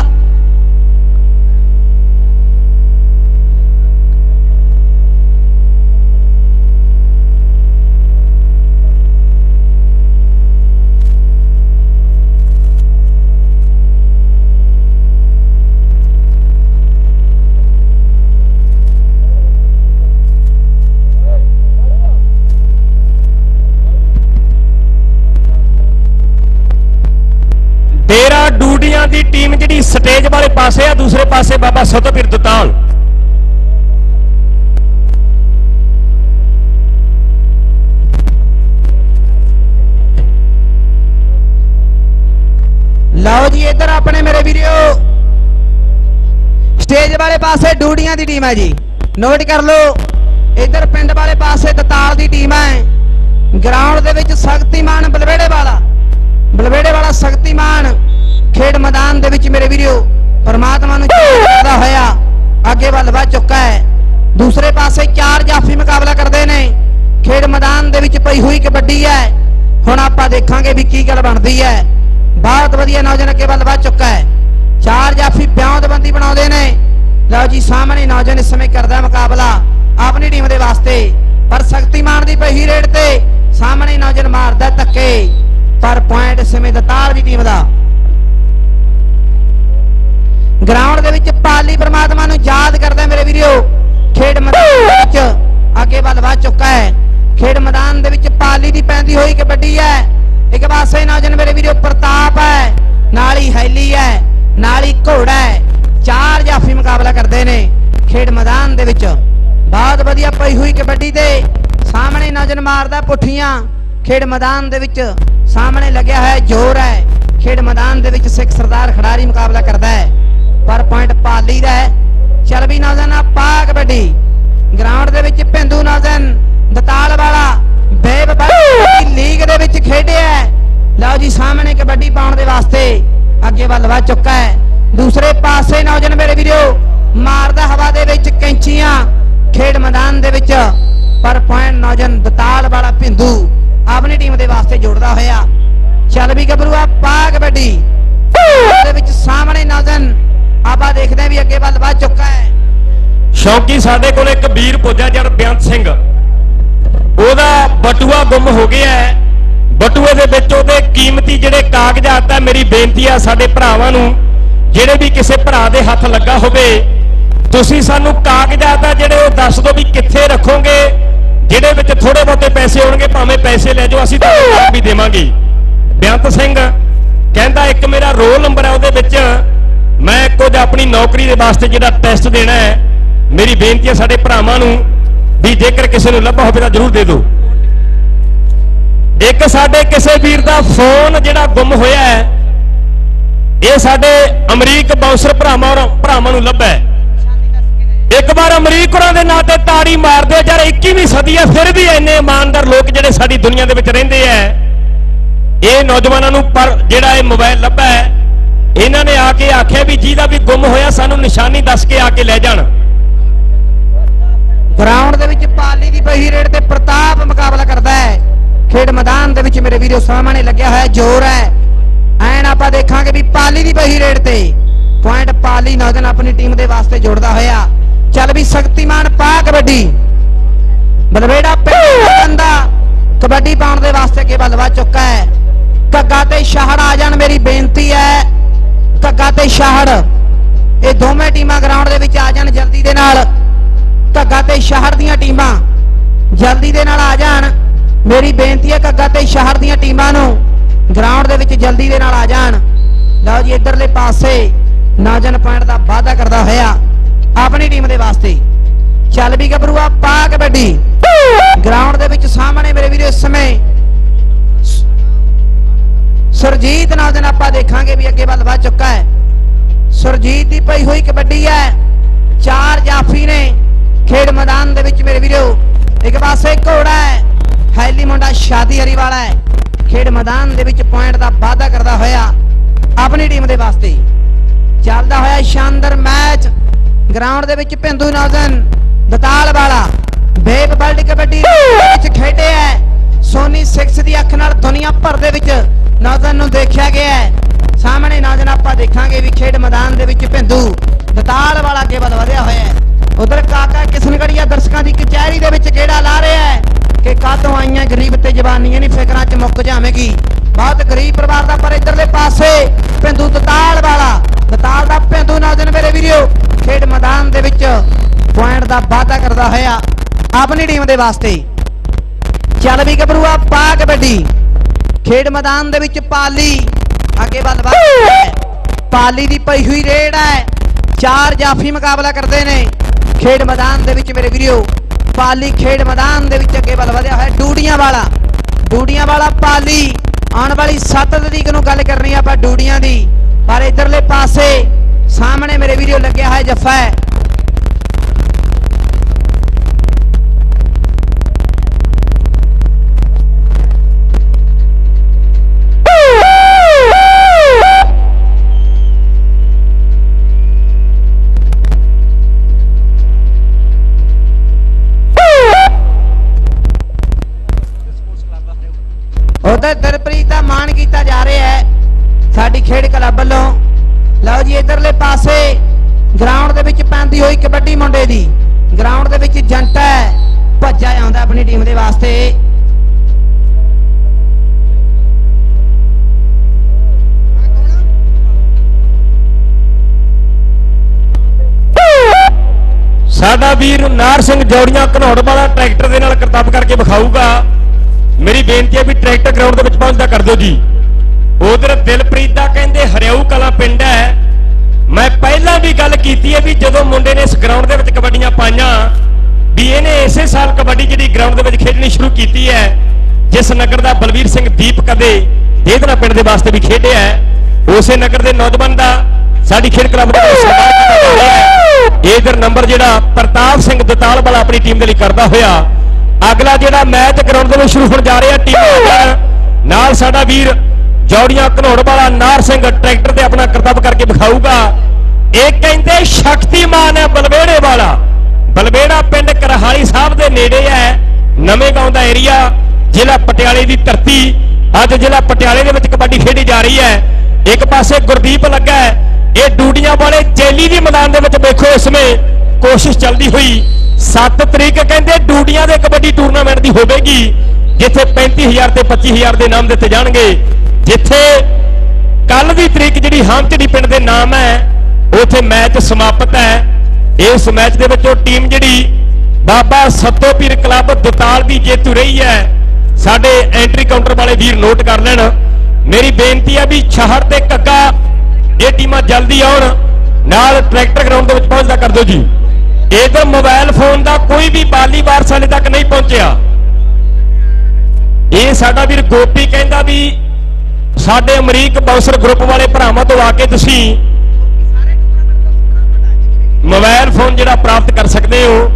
ਡੇਰਾ ਡੂਡੀਆਂ ਦੀ ਟੀਮ ਜਿਹੜੀ ਸਟੇਜ ਵਾਲੇ ਪਾਸੇ ਆ, ਦੂਸਰੇ ਪਾਸੇ ਬਾਬਾ ਸਤਪੀਰ ਦਤਾਲ ਲਓ ਜੀ, ਇੱਧਰ ਆਪਣੇ ਮੇਰੇ ਵੀਰਿਓ। ਸਟੇਜ ਵਾਲੇ ਪਾਸੇ ਡੂੜੀਆਂ ਦੀ ਟੀਮ ਹੈ ਜੀ। ਨੋਟ ਕਰ ਲਓ, ਇੱਧਰ ਪਿੰਡ ਵਾਲੇ ਪਾਸੇ ਦਤਾਲ ਦੀ ਟੀਮ ਹੈ। ਗਰਾਊਂਡ ਦੇ ਵਿੱਚ ਸ਼ਕਤੀਮਾਨ ਬਲਵੇੜੇ ਵਾਲਾ। ਬਲਵੇੜੇ ਵਾਲਾ ਸ਼ਕਤੀਮਾਨ। ਖੇਡ ਮੈਦਾਨ ਦੇ ਵਿੱਚ ਮੇਰੇ ਵੀਰੋ, ਪਰਮਾਤਮਾ ਨੂੰ ਕਰਦਾ ਹੋਇਆ। ਅੱਗੇ ਵੱਲ ਵੱਧ ਚੁੱਕਾ ਹੈ। ਦੂਸਰੇ ਪਾਸੇ ਚਾਰ ਜਾਫੀ ਮੁਕਾਬਲਾ ਕਰਦੇ ਨੇ। ਖੇਡ ਮੈਦਾਨ ਦੇ ਵਿੱਚ ਪਈ ਹੋਈ ਕਬੱਡੀ ਹੈ। ਹੁਣ ਆਪਾਂ ਦੇਖਾਂਗੇ ਵੀ ਕੀ ਗੱਲ ਬਣਦੀ ਹੈ। ਬਹੁਤ ਵਧੀਆ ਨੌਜਵਾਨ ਅੱਗੇ ਵੱਲ ਵੱਧ ਚੁੱਕਾ ਹੈ। ਚਾਰ ਜਾਫੀ ਬਿਆਉਂਦਬੰਦੀ ਬਣਾਉਂਦੇ ਨੇ। ਲਓ ਜੀ, ਸਾਹਮਣੇ ਨੌਜਵਾਨ ਇਸ ਸਮੇਂ ਕਰਦਾ ਮੁਕਾਬਲਾ ਆਪਣੀ ਟੀਮ ਦੇ ਵਾਸਤੇ। ਪਰ ਸ਼ਕਤੀਮਾਨ ਦੀ ਪਹੀ ਰੇਡ ਤੇ ਸਾਹਮਣੇ ਨੌਜਵਾਨ ਮਾਰਦਾ ਧੱਕੇ। ਪਰ ਪੁਆਇੰਟ ਇਸ ਸਮੇਂ ਦਤਾਲ ਦੀ ਟੀਮ ਦਾ। ਗਰਾਊਂਡ ਦੇ ਵਿੱਚ ਪਾਲੀ ਪ੍ਰਮਾਤਮਾ ਨੂੰ ਯਾਦ ਕਰਦਾ ਮੇਰੇ ਵੀਰੋ ਖੇਡ ਮੈਦਾਨ ਦੇ ਵਿੱਚ ਅੱਗੇ ਵੱਲ ਵੱਧ ਚੁੱਕਾ ਹੈ। ਖੇਡ ਮੈਦਾਨ ਦੇ ਵਿੱਚ ਪਾਲੀ ਦੀ ਪੈਂਦੀ ਹੋਈ ਕਬੱਡੀ ਹੈ। ਇੱਕ ਪਾਸੇ ਨੌਜਵਾਨ ਮੇਰੇ ਵੀਰੋ ਪ੍ਰਤਾਪ ਹੈ, ਨਾਲ ਹੀ ਹੈਲੀ ਹੈ, ਨਾਲ ਹੀ ਘੋੜਾ ਹੈ। ਚਾਰ ਜਾਫੀ ਮੁਕਾਬਲਾ ਕਰਦੇ ਨੇ ਖੇਡ ਮੈਦਾਨ ਦੇ ਵਿੱਚ। ਬਹੁਤ ਵਧੀਆ ਪਈ ਹੋਈ ਕਬੱਡੀ ਤੇ ਸਾਹਮਣੇ ਨੌਜਵਾਨ ਮਾਰਦਾ ਪੁੱਠੀਆਂ। ਖੇਡ ਮੈਦਾਨ ਦੇ ਵਿੱਚ ਸਾਹਮਣੇ ਲੱਗਿਆ ਹੈ ਜ਼ੋਰ ਹੈ। ਖੇਡ ਮੈਦਾਨ ਦੇ ਵਿੱਚ ਸਿੱਖ ਸਰਦਾਰ ਖਿਡਾਰੀ ਮੁਕਾਬਲਾ ਕਰਦਾ ਹੈ। ਪਰ ਪੁਆਇੰਟ ਪਾਲੀ ਦਾ ਹੈ। ਚੱਲ ਵੀ ਨੌਜਵਾਨ ਆ ਪਾ ਕਬੱਡੀ ਗਰਾਊਂਡ ਦੇ ਵਿੱਚ ਭਿੰਦੂ ਨੌਜਵਾਨ ਦਤਾਲ ਵਾਲਾ ਬੇਬ ਬਾਈ ਲੀਗ ਦੇ ਵਿੱਚ ਖੇਡਿਆ ਲਓ ਜੀ, ਸਾਹਮਣੇ ਕਬੱਡੀ ਪਾਉਣ ਦੇ ਵਾਸਤੇ ਅੱਗੇ ਵੱਲ ਵੱਧ ਚੁੱਕਾ ਹੈ। ਦੂਸਰੇ ਪਾਸੇ ਨੌਜਵਾਨ ਮੇਰੇ ਵੀਰੋ, ਮਾਰਦਾ ਹਵਾ ਦੇ ਵਿੱਚ ਕੈਂਚੀਆਂ, ਖੇਡ ਮੈਦਾਨ ਦੇ ਵਿੱਚ। ਪਰ ਪੁਆਇੰਟ ਨੌਜਵਾਨ ਦਤਾਲ ਵਾਲਾ ਭਿੰਦੂ ਆਪਣੀ ਟੀਮ ਦੇ ਵਾਸਤੇ ਜੋੜਦਾ ਹੋਇਆ। ਚੱਲ ਵੀ ਗੱਭਰੂਆ ਪਾ ਕਬੱਡੀ ਦੇ ਵਿੱਚ ਸਾਹਮਣੇ ਨੌਜਵਾਨ ਆਪਾਂ ਦੇਖਦੇ ਹਾਂ ਵੀ ਅੱਗੇ ਵੱਲ ਵੱਧ ਚੁੱਕਾ ਹੈ। ਸ਼ੌਕੀ ਸਾਡੇ ਕੋਲ ਇੱਕ ਵੀਰ ਪੁੱਜਾ ਜਰ ਬੇਅੰਤ ਸਿੰਘ। ਉਹਦਾ ਬਟੂਆ ਗੁੰਮ ਹੋ ਗਿਆ ਹੈ। ਬਟੂਏ ਦੇ ਵਿੱਚ ਉਹਦੇ ਕੀਮਤੀ ਜਿਹੜੇ ਕਾਗਜ਼ਾਤ ਆ ਮੇਰੀ ਬੇਨਤੀ ਆ ਸਾਡੇ ਭਰਾਵਾਂ ਨੂੰ, ਜਿਹੜੇ ਵੀ ਕਿਸੇ ਭਰਾ ਦੇ ਹੱਥ ਲੱਗਾ ਹੋਵੇ, ਤੁਸੀਂ ਸਾਨੂੰ ਕਾਗਜ਼ਾਤ ਆ ਜਿਹੜੇ ਉਹ ਦੱਸ ਦਿਓ ਵੀ ਕਿੱਥੇ ਰੱਖੋਗੇ, ਜਿਹਦੇ ਵਿੱਚ ਥੋੜੇ ਬਹੁਤੇ ਪੈਸੇ ਹੋਣਗੇ, ਭਾਵੇਂ ਪੈਸੇ ਲੈ ਜਾਓ, ਅਸੀਂ ਤੁਹਾਨੂੰ ਵੀ ਦੇਵਾਂਗੇ। ਬੇਅੰਤ ਸਿੰਘ ਕਹਿੰਦਾ, ਇੱਕ ਮੇਰਾ ਰੋਲ ਨੰਬਰ ਹੈ ਉਹਦੇ ਵਿੱਚ ਮੈਂ ਕੁਝ ਆਪਣੀ ਨੌਕਰੀ ਦੇ ਵਾਸਤੇ ਜਿਹੜਾ ਟੈਸਟ ਦੇਣਾ ਹੈ, ਮੇਰੀ ਬੇਨਤੀ ਹੈ ਸਾਡੇ ਭਰਾਵਾਂ ਨੂੰ ਵੀ ਜੇਕਰ ਕਿਸੇ ਨੂੰ ਲੱਭਾ ਹੋਵੇ ਤਾਂ ਜ਼ਰੂਰ ਦੇ ਦਿਓ। ਇੱਕ ਸਾਡੇ ਕਿਸੇ ਵੀਰ ਦਾ ਫੋਨ ਜਿਹੜਾ ਗੁੰਮ ਹੋਇਆ ਹੈ, ਇਹ ਸਾਡੇ ਅਮਰੀਕ ਬਾਉਂਸਰ ਭਰਾਵਾਂ ਔਰ ਭਰਾਵਾਂ ਨੂੰ ਲੱਭਾ ਇੱਕ ਵਾਰ ਅਮਰੀਕ ਹੋਰਾਂ ਦੇ ਨਾਂ ਤੇ ਤਾੜੀ ਮਾਰਦੇ ਯਾਰ 21ਵੀਂ ਸਦੀ ਹੈ ਫਿਰ ਵੀ ਇੰਨੇ ਇਮਾਨਦਾਰ ਲੋਕ ਜਿਹੜੇ ਸਾਡੀ ਦੁਨੀਆ ਦੇ ਵਿੱਚ ਰਹਿੰਦੇ ਆ। ਇਹ ਨੌਜਵਾਨਾਂ ਨੂੰ ਪਰ ਜਿਹੜਾ ਇਹ ਮੋਬਾਈਲ ਲੱਭਾ ਹੈ ਇਹਨਾਂ ਨੇ ਆ ਕੇ ਆਖਿਆ ਵੀ ਜਿਹਦਾ ਵੀ ਗੁੰਮ ਹੋਇਆ ਸਾਨੂੰ ਨਿਸ਼ਾਨੀ ਦੱਸ ਕੇ ਆ ਕੇ ਲੈ ਜਾਣ। ਗਰਾਊਂਡ ਦੇ ਵਿੱਚ ਪਾਲੀ ਦੀ ਪਹੀ ਰੇਡ ਤੇ ਪ੍ਰਤਾਪ ਮੁਕਾਬਲਾ ਕਰਦਾ ਹੈ। ਖੇਡ ਮੈਦਾਨ ਦੇ ਵਿੱਚ ਮੇਰੇ ਵੀਰੋ ਸਾਹਮਣੇ ਲੱਗਿਆ ਹੋਇਆ ਜ਼ੋਰ ਹੈ। ਐਨ ਆਪਾਂ ਦੇਖਾਂਗੇ ਵੀ ਪਾਲੀ ਦੀ ਪਹੀ ਰੇਡ ਤੇ ਪੁਆਇੰਟ ਪਾਲੀ ਨੌਜਵਾਨ ਆਪਣੀ ਟੀਮ ਦੇ ਵਾਸਤੇ ਜੋੜਦਾ ਹੋਇਆ। ਚੱਲ ਵੀ ਸ਼ਕਤੀਮਾਨ ਪਾ ਕਬੱਡੀ। ਬਲਵੇੜਾ ਬੰਦਾ ਕਬੱਡੀ ਪਾਉਣ ਦੇ ਵਾਸਤੇ ਅੱਗੇ ਵੱਲ ਵੱਧ ਚੁੱਕਾ ਹੈ। ਘੱਗਾ ਤੇ ਛਾਹੜ ਆ ਜਾਣ ਮੇਰੀ ਬੇਨਤੀ ਹੈ। ਘੱਗਾ ਤੇ ਛਾਹੜ ਇਹ ਦੋਵੇਂ ਟੀਮਾਂ ਗਰਾਊਂਡ ਦੇ ਵਿੱਚ ਆ ਜਾਣ ਜਲਦੀ ਦੇ ਨਾਲ। ਘੱਗਾ ਤੇ ਛਾਹੜ ਦੀਆਂ ਟੀਮਾਂ ਜਲਦੀ ਦੇ ਨਾਲ ਆ ਜਾਣ। ਮੇਰੀ ਬੇਨਤੀ ਹੈ ਘੱਗਾ ਤੇ ਸ਼ਹਿਰ ਦੀਆਂ ਟੀਮਾਂ ਨੂੰ ਗਰਾਊਂਡ ਦੇ ਵਿੱਚ ਜਲਦੀ ਦੇ ਨਾਲ ਆ ਜਾਣ। ਲਓ ਜੀ, ਇਧਰਲੇ ਪਾਸੇ ਨਾਜਨ ਪੁਆਇੰਟ ਦਾ ਵਾਅਦਾ ਕਰਦਾ ਹੋਇਆ ਆਪਣੀ ਟੀਮ ਦੇ ਵਾਸਤੇ। ਚੱਲ ਵੀ ਗੱਭਰੂਆ, ਪਾ ਕਬੱਡੀ। ਗਰਾਊਂਡ ਦੇ ਵਿੱਚ ਸਾਹਮਣੇ ਮੇਰੇ ਵੀਰੋ, ਇਸ ਸਮੇਂ ਸੁਰਜੀਤ ਨਾਜਨ ਆਪਾਂ ਦੇਖਾਂਗੇ ਵੀ ਅੱਗੇ ਵੱਲ ਵੱਧ ਚੁੱਕਾ ਹੈ। ਸੁਰਜੀਤ ਦੀ ਪਈ ਹੋਈ ਕਬੱਡੀ ਹੈ। ਚਾਰ ਜਾਫੀ ਨੇ ਖੇਡ ਮੈਦਾਨ ਦੇ ਵਿੱਚ ਮੇਰੇ ਵੀਰੋ। ਇੱਕ ਪਾਸੇ ਘੋੜਾ ਹੈ। ਹੈਲੀ ਮੁੰਡਾ ਸ਼ਾਦੀ ਹਰੀ ਵਾਲਾ ਹੈ। ਖੇਡ ਮੈਦਾਨ ਦੇ ਵਿੱਚ ਪੁਆਇੰਟ ਦਾ ਵਾਅਦਾ ਕਰਦਾ ਹੋਇਆ ਆਪਣੀ ਟੀਮ ਦੇ ਵਾਸਤੇ। ਚੱਲਦਾ ਹੋਇਆ ਸ਼ਾਨਦਾਰ ਮੈਚ। ਗਰਾਊਂਡ ਦੇ ਵਿੱਚ ਭਿੰਦੂ ਨਾਜ਼ਨ ਦਤਾਲ ਵਾਲਾ। ਬੇਬ ਵਰਲਡ ਕਬੱਡੀ ਵਿੱਚ ਖੇਡਿਆ ਸੋਨੀ 6 ਦੀ ਅੱਖ ਨਾਲ ਦੁਨੀਆ ਭਰ ਦੇ ਵਿੱਚ ਨਾਜ਼ਨ ਨੂੰ ਦੇਖਿਆ ਗਿਆ ਹੈ। ਸਾਹਮਣੇ ਨਾਜ਼ਨ ਆਪਾਂ ਦੇਖਾਂਗੇ ਵੀ ਖੇਡ ਮੈਦਾਨ ਦੇ ਵਿੱਚ ਭਿੰਦੂ ਦਤਾਲ ਵਾਲਾ ਕੇਵਲ ਵਧਿਆ ਹੋਇਆ ਹੈ। ਉਧਰ ਕਾਕਾ ਕਿਸ਼ਨਗੜੀਆ ਦਰਸ਼ਕਾਂ ਦੀ ਕਚਹਿਰੀ ਦੇ ਵਿੱਚ ਕਿਹੜਾ ਲਾ ਰਿਹਾ ਹੈ ਕਿ ਕਾਤੋਂ ਆਈਆਂ ਗਰੀਬ ਤੇ ਜਵਾਨੀਆਂ ਨਹੀਂ ਫਿਕਰਾਂ 'ਚ ਮੁੱਕ ਜਾਵੇਂਗੀ। ਬਹੁਤ ਗਰੀਬ ਪਰਿਵਾਰ ਦਾ ਪਰ ਇਧਰਲੇ ਪਾਸੇ ਭਿੰਦੂ ਦਤਾਲ ਵਾਲਾ। ਦਤਾਲ ਦਾ ਭਿੰਦੂ ਨਾਜ਼ਨ ਮੇਰੇ ਵੀਰੋ, ਖੇਡ ਮੈਦਾਨ ਦੇ ਵਿੱਚ ਪੁਆਇੰਟ ਦਾ ਵਾਅਦਾ ਕਰਦਾ ਹੋਇਆ ਆਪਣੀ ਟੀਮ ਦੇ ਵਾਸਤੇ। ਚੱਲ ਵੀ ਗੱਭਰੂਆ, ਪਾ ਕਬੱਡੀ ਖੇਡ ਮੈਦਾਨ ਦੇ ਵਿੱਚ ਪਾਲੀ। ਅੱਗੇ ਵੱਲ ਵੱਧ ਹੈ। ਪਾਲੀ ਦੀ ਪਈ ਹੋਈ ਰੇਡ ਹੈ। ਚਾਰ ਜਾਫੀ ਮੁਕਾਬਲਾ ਕਰਦੇ ਨੇ। ਖੇਡ ਮੈਦਾਨ ਦੇ ਵਿੱਚ ਮੇਰੇ ਵੀਰੋ, ਪਾਲੀ ਖੇਡ ਮੈਦਾਨ ਦੇ ਵਿੱਚ ਅੱਗੇ ਵੱਲ ਵਧਿਆ ਹੋਇਆ ਡੂੜੀਆਂ ਵਾਲਾ ਡੂੜੀਆਂ ਵਾਲਾ ਪਾਲੀ, ਆਉਣ ਵਾਲੀ 7 ਤਰੀਕ ਨੂੰ ਗੱਲ ਕਰਨੀ ਆਪਾਂ ਡੂੜੀਆਂ ਦੀ। ਪਰ ਇਧਰਲੇ ਪਾਸੇ ਸਾਹਮਣੇ ਮੇਰੇ ਵੀਰੋ ਲੱਗਿਆ ਹੋਇਆ ਜੱਫਾ ਖੇਡ ਕਲੱਬ ਵੱਲੋਂ, ਲਓ ਜੀ ਇਧਰਲੇ ਪਾਸੇ ਗਰਾਊਂਡ ਦੇ ਵਿੱਚ ਪੈਂਦੀ ਹੋਈ ਕਬੱਡੀ ਮੁੰਡੇ ਦੀ। ਗਰਾਊਂਡ ਦੇ ਵਿੱਚ ਜੰਟਾ ਹੈ ਭੱਜਾ ਆਉਂਦਾ ਆਪਣੀ ਟੀਮ ਦੇ ਵਾਸਤੇ। ਸਾਡਾ ਵੀਰ ਨਾਰ ਸਿੰਘ ਜੋੜੀਆਂ ਘਨੌੜ ਵਾਲਾ ਟਰੈਕਟਰ ਦੇ ਨਾਲ ਕਰਤੱਵ ਕਰਕੇ ਵਿਖਾਊਗਾ। ਮੇਰੀ ਬੇਨਤੀ ਹੈ ਵੀ ਟਰੈਕਟਰ ਗਰਾਊਂਡ ਦੇ ਵਿੱਚ ਪਹੁੰਚਦਾ ਕਰ ਦਿਓ ਜੀ। ਉਧਰ ਦਿਲਪ੍ਰੀਤ ਦਾ ਕਹਿੰਦੇ ਹਰਿਆਊ ਕਲਾ ਪਿੰਡ ਹੈ। ਮੈਂ ਪਹਿਲਾਂ ਵੀ ਗੱਲ ਕੀਤੀ ਹੈ ਵੀ ਜਦੋਂ ਮੁੰਡੇ ਨੇ ਇਸ ਗਰਾਊਂਡ ਦੇ ਵਿੱਚ ਕਬੱਡੀਆਂ ਪਾਈਆਂ, ਵੀ ਇਹਨੇ ਇਸੇ ਸਾਲ ਕਬੱਡੀ ਜਿਹੜੀ ਗਰਾਊਂਡ ਦੇ ਵਿੱਚ ਖੇਡਣੀ ਸ਼ੁਰੂ ਕੀਤੀ ਹੈ, ਜਿਸ ਨਗਰ ਦਾ ਬਲਵੀਰ ਸਿੰਘ ਦੀਪ ਕਦੇ ਦੇਦਨਾ ਪਿੰਡ ਦੇ ਵਾਸਤੇ ਵੀ ਖੇਡਿਆ ਹੈ, ਉਸੇ ਨਗਰ ਦੇ ਨੌਜਵਾਨ ਦਾ ਸਾਡੀ ਖੇਡ ਕਲੱਬ ਦੇ ਵਿੱਚ ਕੀਤਾ ਹੈ। ਇਧਰ ਨੰਬਰ ਜਿਹੜਾ ਪ੍ਰਤਾਪ ਸਿੰਘ ਦਤਾਲ ਵਾਲਾ ਆਪਣੀ ਟੀਮ ਦੇ ਲਈ ਕਰਦਾ ਹੋਇਆ, ਅਗਲਾ ਜਿਹੜਾ ਮੈਚ ਗਰਾਊਂਡ ਦੇ ਵਿੱਚ ਸ਼ੁਰੂ ਹੋਣ ਜਾ ਰਿਹਾ, ਟੀਮ ਨਾਲ ਸਾਡਾ ਵੀਰ ਜੌੜੀਆਂ ਘਨੌੜ ਵਾਲਾ ਨਾਰ ਸਿੰਘ ਟਰੈਕਟਰ ਤੇ ਆਪਣਾ ਕਰਤੱਵ ਕਰਕੇ ਵਿਖਾਊਗਾ। ਇਹ ਕਹਿੰਦੇ ਸ਼ਕਤੀਮਾਨ ਹੈ ਬਲਵੇੜੇ ਵਾਲਾ। ਬਲਵੇੜਾ ਪਿੰਡ ਕਰਹਾਲੀ ਸਾਹਿਬ ਦੇ ਨੇੜੇ ਹੈ, ਨਵੇਂ ਗਾਉਂ ਦਾ ਏਰੀਆ, ਜ਼ਿਲ੍ਹਾ ਪਟਿਆਲੇ ਦੀ ਧਰਤੀ। ਅੱਜ ਜ਼ਿਲ੍ਹਾ ਪਟਿਆਲੇ ਦੇ ਵਿੱਚ ਕਬੱਡੀ ਖੇਡੀ ਜਾ ਰਹੀ ਹੈ। ਇੱਕ ਪਾਸੇ ਗੁਰਦੀਪ ਲੱਗਾ ਹੈ, ਇਹ ਡੂਡੀਆਂ ਵਾਲੇ ਜੈਲੀ ਦੀ ਮੈਦਾਨ ਦੇ ਵਿੱਚ ਵੇਖੋ ਇਸ ਸਮੇਂ ਕੋਸ਼ਿਸ਼ ਚੱਲਦੀ ਹੋਈ। 7 ਤਰੀਕ ਕਹਿੰਦੇ ਡੂਡੀਆਂ ਦੇ ਕਬੱਡੀ ਟੂਰਨਾਮੈਂਟ ਦੀ ਹੋਵੇਗੀ, ਜਿੱਥੇ 35000 ਤੇ 25000 ਦੇ ਨਾਮ ਦਿੱਤੇ ਜਾਣਗੇ। ਜਿੱਥੇ ਕੱਲ ਦੀ ਤਰੀਕ ਜਿਹੜੀ ਹਾਮਚੜੀ ਪਿੰਡ ਦੇ ਨਾਮ ਹੈ, ਉਥੇ ਮੈਚ ਸਮਾਪਤ ਹੈ। ਇਸ ਮੈਚ ਦੇ ਵਿੱਚ ਉਹ ਟੀਮ ਜਿਹੜੀ ਬਾਬਾ ਸੱਤੋ ਪੀਰ ਕਲੱਬ ਦਤਾਲ ਦੀ ਜੇਤੂ ਰਹੀ ਹੈ, ਸਾਡੇ ਐਂਟਰੀ ਕਾਊਂਟਰ ਵਾਲੇ ਵੀਰ ਨੋਟ ਕਰ ਲੈਣ। ਮੇਰੀ ਬੇਨਤੀ ਹੈ ਵੀ ਸ਼ਹਿਰ ਤੇ ਕੱਗਾ ਇਹ ਟੀਮਾਂ ਜਲਦੀ ਆਉਣ, ਨਾਲ ਟਰੈਕਟਰ ਗਰਾਊਂਡ ਦੇ ਵਿੱਚ ਪਹੁੰਚਦਾ ਕਰ ਦਿਓ ਜੀ। ਇਧਰ ਮੋਬਾਈਲ ਫੋਨ ਦਾ ਕੋਈ ਵੀ ਬਾਲੀ ਵਾਰਸ ਹਾਲੇ ਤੱਕ ਨਹੀਂ ਪਹੁੰਚਿਆ। ਇਹ ਸਾਡਾ ਵੀਰ ਗੋਪੀ ਕਹਿੰਦਾ ਵੀ ਸਾਡੇ ਅਮਰੀਕ ਬਾਉਂਸਰ ਗਰੁੱਪ ਵਾਲੇ ਭਰਾਵਾਂ ਤੋਂ ਆ ਕੇ ਤੁਸੀਂ ਮੋਬਾਈਲ ਫੋਨ ਜਿਹੜਾ ਪ੍ਰਾਪਤ ਕਰ ਸਕਦੇ ਹੋ।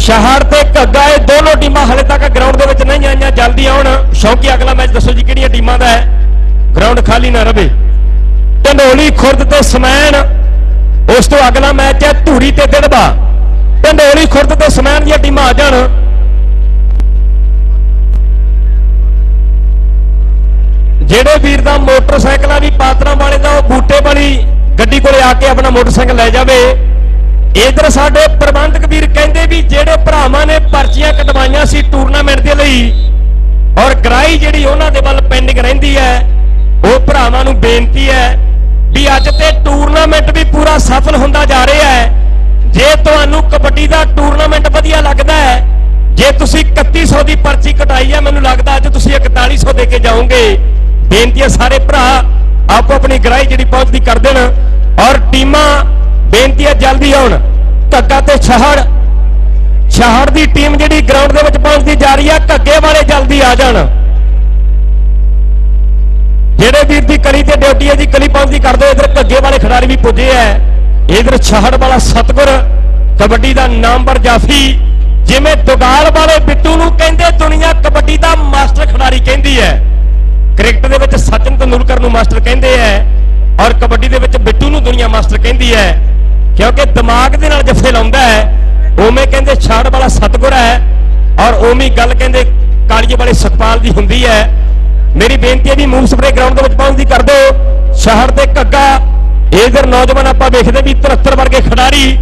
ਸ਼ਹਿਰ ਤੇ ਘੱਗਾ ਇਹ ਦੋਨੋਂ ਟੀਮਾਂ ਹਲੇ ਤੱਕ ਗਰਾਊਂਡ ਦੇ ਵਿੱਚ ਨਹੀਂ ਆਈਆਂ, ਜਲਦੀ ਆਉਣ। ਸ਼ੌਕੀ ਅਗਲਾ ਮੈਚ ਦੱਸੋ ਜੀ ਕਿਹੜੀਆਂ ਟੀਮਾਂ ਦਾ ਹੈ? ਗਰਾਊਂਡ ਖਾਲੀ ਨਾ ਰਵੇ। ਢੰਡੋਲੀ ਖੁਰਦ ਤੇ ਸਮੈਣ ਉਸ ਤੋਂ ਅਗਲਾ ਮੈਚ ਹੈ ਧੂਰੀ ਤੇ ਦਿੜਬਾ। ਢੰਡੋਲੀ ਖੁਰਦ ਤੇ ਸਮੈਣ ਦੀਆਂ ਟੀਮਾਂ ਆ ਜਾਣ। ਜਿਹੜੇ ਵੀਰ ਦਾ ਮੋਟਰਸਾਈਕਲ ਆ ਵੀ ਪਾਤਰਾਂ ਵਾਲੇ ਦਾ ਉਹ ਬੂਟੇ ਵਾਲੀ ਗੱਡੀ ਕੋਲੇ ਆ ਕੇ ਆਪਣਾ ਮੋਟਰਸਾਈਕਲ ਲੈ ਜਾਵੇ। ਇਧਰ ਸਾਡੇ ਪ੍ਰਬੰਧਕ ਵੀਰ ਕਹਿੰਦੇ ਵੀ ਜਿਹੜੇ ਭਰਾਵਾਂ ਨੇ ਪਰਚੀਆਂ ਕਟਵਾਈਆਂ ਸੀ ਟੂਰਨਾਮੈਂਟ ਦੇ ਲਈ, ਔਰ ਗਰਾਈ ਜਿਹੜੀ ਉਹਨਾਂ ਦੇ ਵੱਲ ਪੈਂਡਿੰਗ ਰਹਿੰਦੀ ਹੈ, ਉਹ ਭਰਾਵਾਂ ਨੂੰ ਬੇਨਤੀ ਹੈ ਵੀ ਅੱਜ ਤੇ ਟੂਰਨਾਮੈਂਟ ਵੀ ਪੂਰਾ ਸਫਲ ਹੁੰਦਾ ਜਾ ਰਿਹਾ ਹੈ। ਜੇ ਤੁਹਾਨੂੰ ਕਬੱਡੀ ਦਾ ਟੂਰਨਾਮੈਂਟ ਵਧੀਆ ਲੱਗਦਾ ਹੈ, ਜੇ ਤੁਸੀਂ 3100 ਦੀ ਪਰਚੀ ਕਟਾਈ ਹੈ, ਮੈਨੂੰ ਲੱਗਦਾ ਅੱਜ ਤੁਸੀਂ 4100 ਦੇ ਕੇ ਜਾਓਗੇ। ਬੇਨਤੀ ਹੈ ਸਾਰੇ ਭਰਾ, ਆਪੋ ਆਪਣੀ ਗ੍ਰਾਈ ਜਿਹੜੀ ਪਹੁੰਚਦੀ ਕਰ ਦੇਣ ਔਰ ਟੀਮਾਂ, ਬੇਨਤੀ ਹੈ ਜਲਦੀ ਆਉਣ। ਧੱਕਾ ਤੇ ਛਹੜ। ਛਹੜ ਦੀ ਟੀਮ ਜਿਹੜੀ ਗਰਾਊਂਡ ਦੇ ਵਿੱਚ ਪਹੁੰਚਦੀ ਜਾ ਰਹੀ ਹੈ, ਘੱਗੇ ਵਾਲੇ ਜਲਦੀ ਆ ਜਾਣ। ਜਿਹੜੇ ਵੀਰ ਦੀ ਕਲੀ ਤੇ ਡਿਊਟੀ ਹੈ ਜੀ, ਕਲੀ ਪਹੁੰਚਦੀ ਕਰ ਦਿਓ ਇਧਰ ਘੱਗੇ ਵਾਲੇ ਖਿਡਾਰੀ ਵੀ ਪੁੱਜੇ ਐ ਇਧਰ ਛਹੜ ਵਾਲਾ ਸਤਗੁਰ, ਕਬੱਡੀ ਦਾ ਨਾਮਵਰ ਜਾਫੀ, ਜਿਵੇਂ ਦੁਗਾਲ ਵਾਲੇ ਬਿੱਟੂ ਨੂੰ ਕਹਿੰਦੇ ਦੁਨੀਆ ਕਬੱਡੀ ਦਾ ਮਾਸਟਰ ਖਿਡਾਰੀ ਕਹਿੰਦੀ ਹੈ। ਕ੍ਰਿਕਟ ਦੇ ਵਿੱਚ ਸਚਿਨ ਤੰਦੂਲਕਰ ਨੂੰ ਮਾਸਟਰ ਕਹਿੰਦੇ ਐ ਔਰ ਕਬੱਡੀ ਦੇ ਵਿੱਚ ਬਿੱਟੂ ਨੂੰ ਦੁਨੀਆ ਮਾਸਟਰ ਕਹਿੰਦੀ ਹੈ ਕਿਉਂਕਿ ਦਿਮਾਗ ਦੇ ਨਾਲ ਜੱਫੇ ਲਾਉਂਦਾ ਹੈ ਉਵੇਂ ਕਹਿੰਦੇ ਛਾੜ ਵਾਲਾ ਸਤਗੁਰ ਹੈ ਔਰ ਉਵੇਂ ਗੱਲ ਕਹਿੰਦੇ ਕਾਲੀਏ ਵਾਲੇ ਸੁਖਪਾਲ ਦੀ ਹੁੰਦੀ ਹੈ ਮੇਰੀ ਬੇਨਤੀ ਹੈ ਵੀ ਮੂਵ ਸਪਰੇ ਗਰਾਊਂਡ ਦੇ ਵਿੱਚ ਪਹੁੰਚਦੀ ਕਰ ਦਿਓ। ਸ਼ਹਿਰ ਦੇ ਘੱਗਾ ਇਧਰ ਨੌਜਵਾਨ ਆਪਾਂ ਵੇਖਦੇ ਵੀ 73 ਵਰਗੇ ਖਿਡਾਰੀ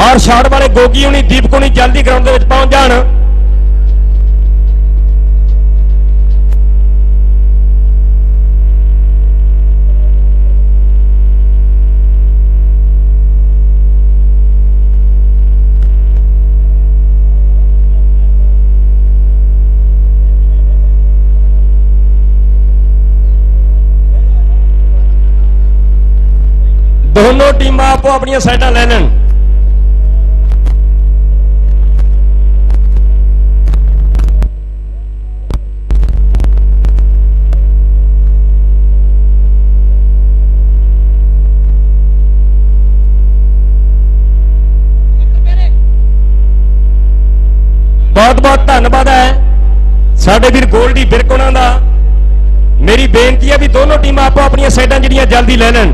ਔਰ ਛਾੜ ਵਾਲੇ ਗੋਗੀ ਹੁਣੀ, ਦੀਪਕ ਹੁਣੀ ਜਲਦੀ ਗਰਾਊਂਡ ਦੇ ਵਿੱਚ ਪਹੁੰਚ ਜਾਣ। ਦੋਨੋਂ ਟੀਮਾਂ ਆਪੋ ਆਪਣੀਆਂ ਸਾਈਡਾਂ ਲੈ ਲੈਣ। ਬਹੁਤ ਬਹੁਤ ਧੰਨਵਾਦ ਹੈ। ਸਾਡੇ ਵੀਰ ਗੋਲਡੀ ਬਿਰਕ ਉਹਨਾਂ ਦਾ। ਮੇਰੀ ਬੇਨਤੀ ਹੈ ਵੀ ਦੋਨੋਂ ਟੀਮਾਂ ਆਪੋ ਆਪਣੀਆਂ ਸਾਈਡਾਂ ਜਿਹੜੀਆਂ ਜਲਦੀ ਲੈ ਲੈਣ।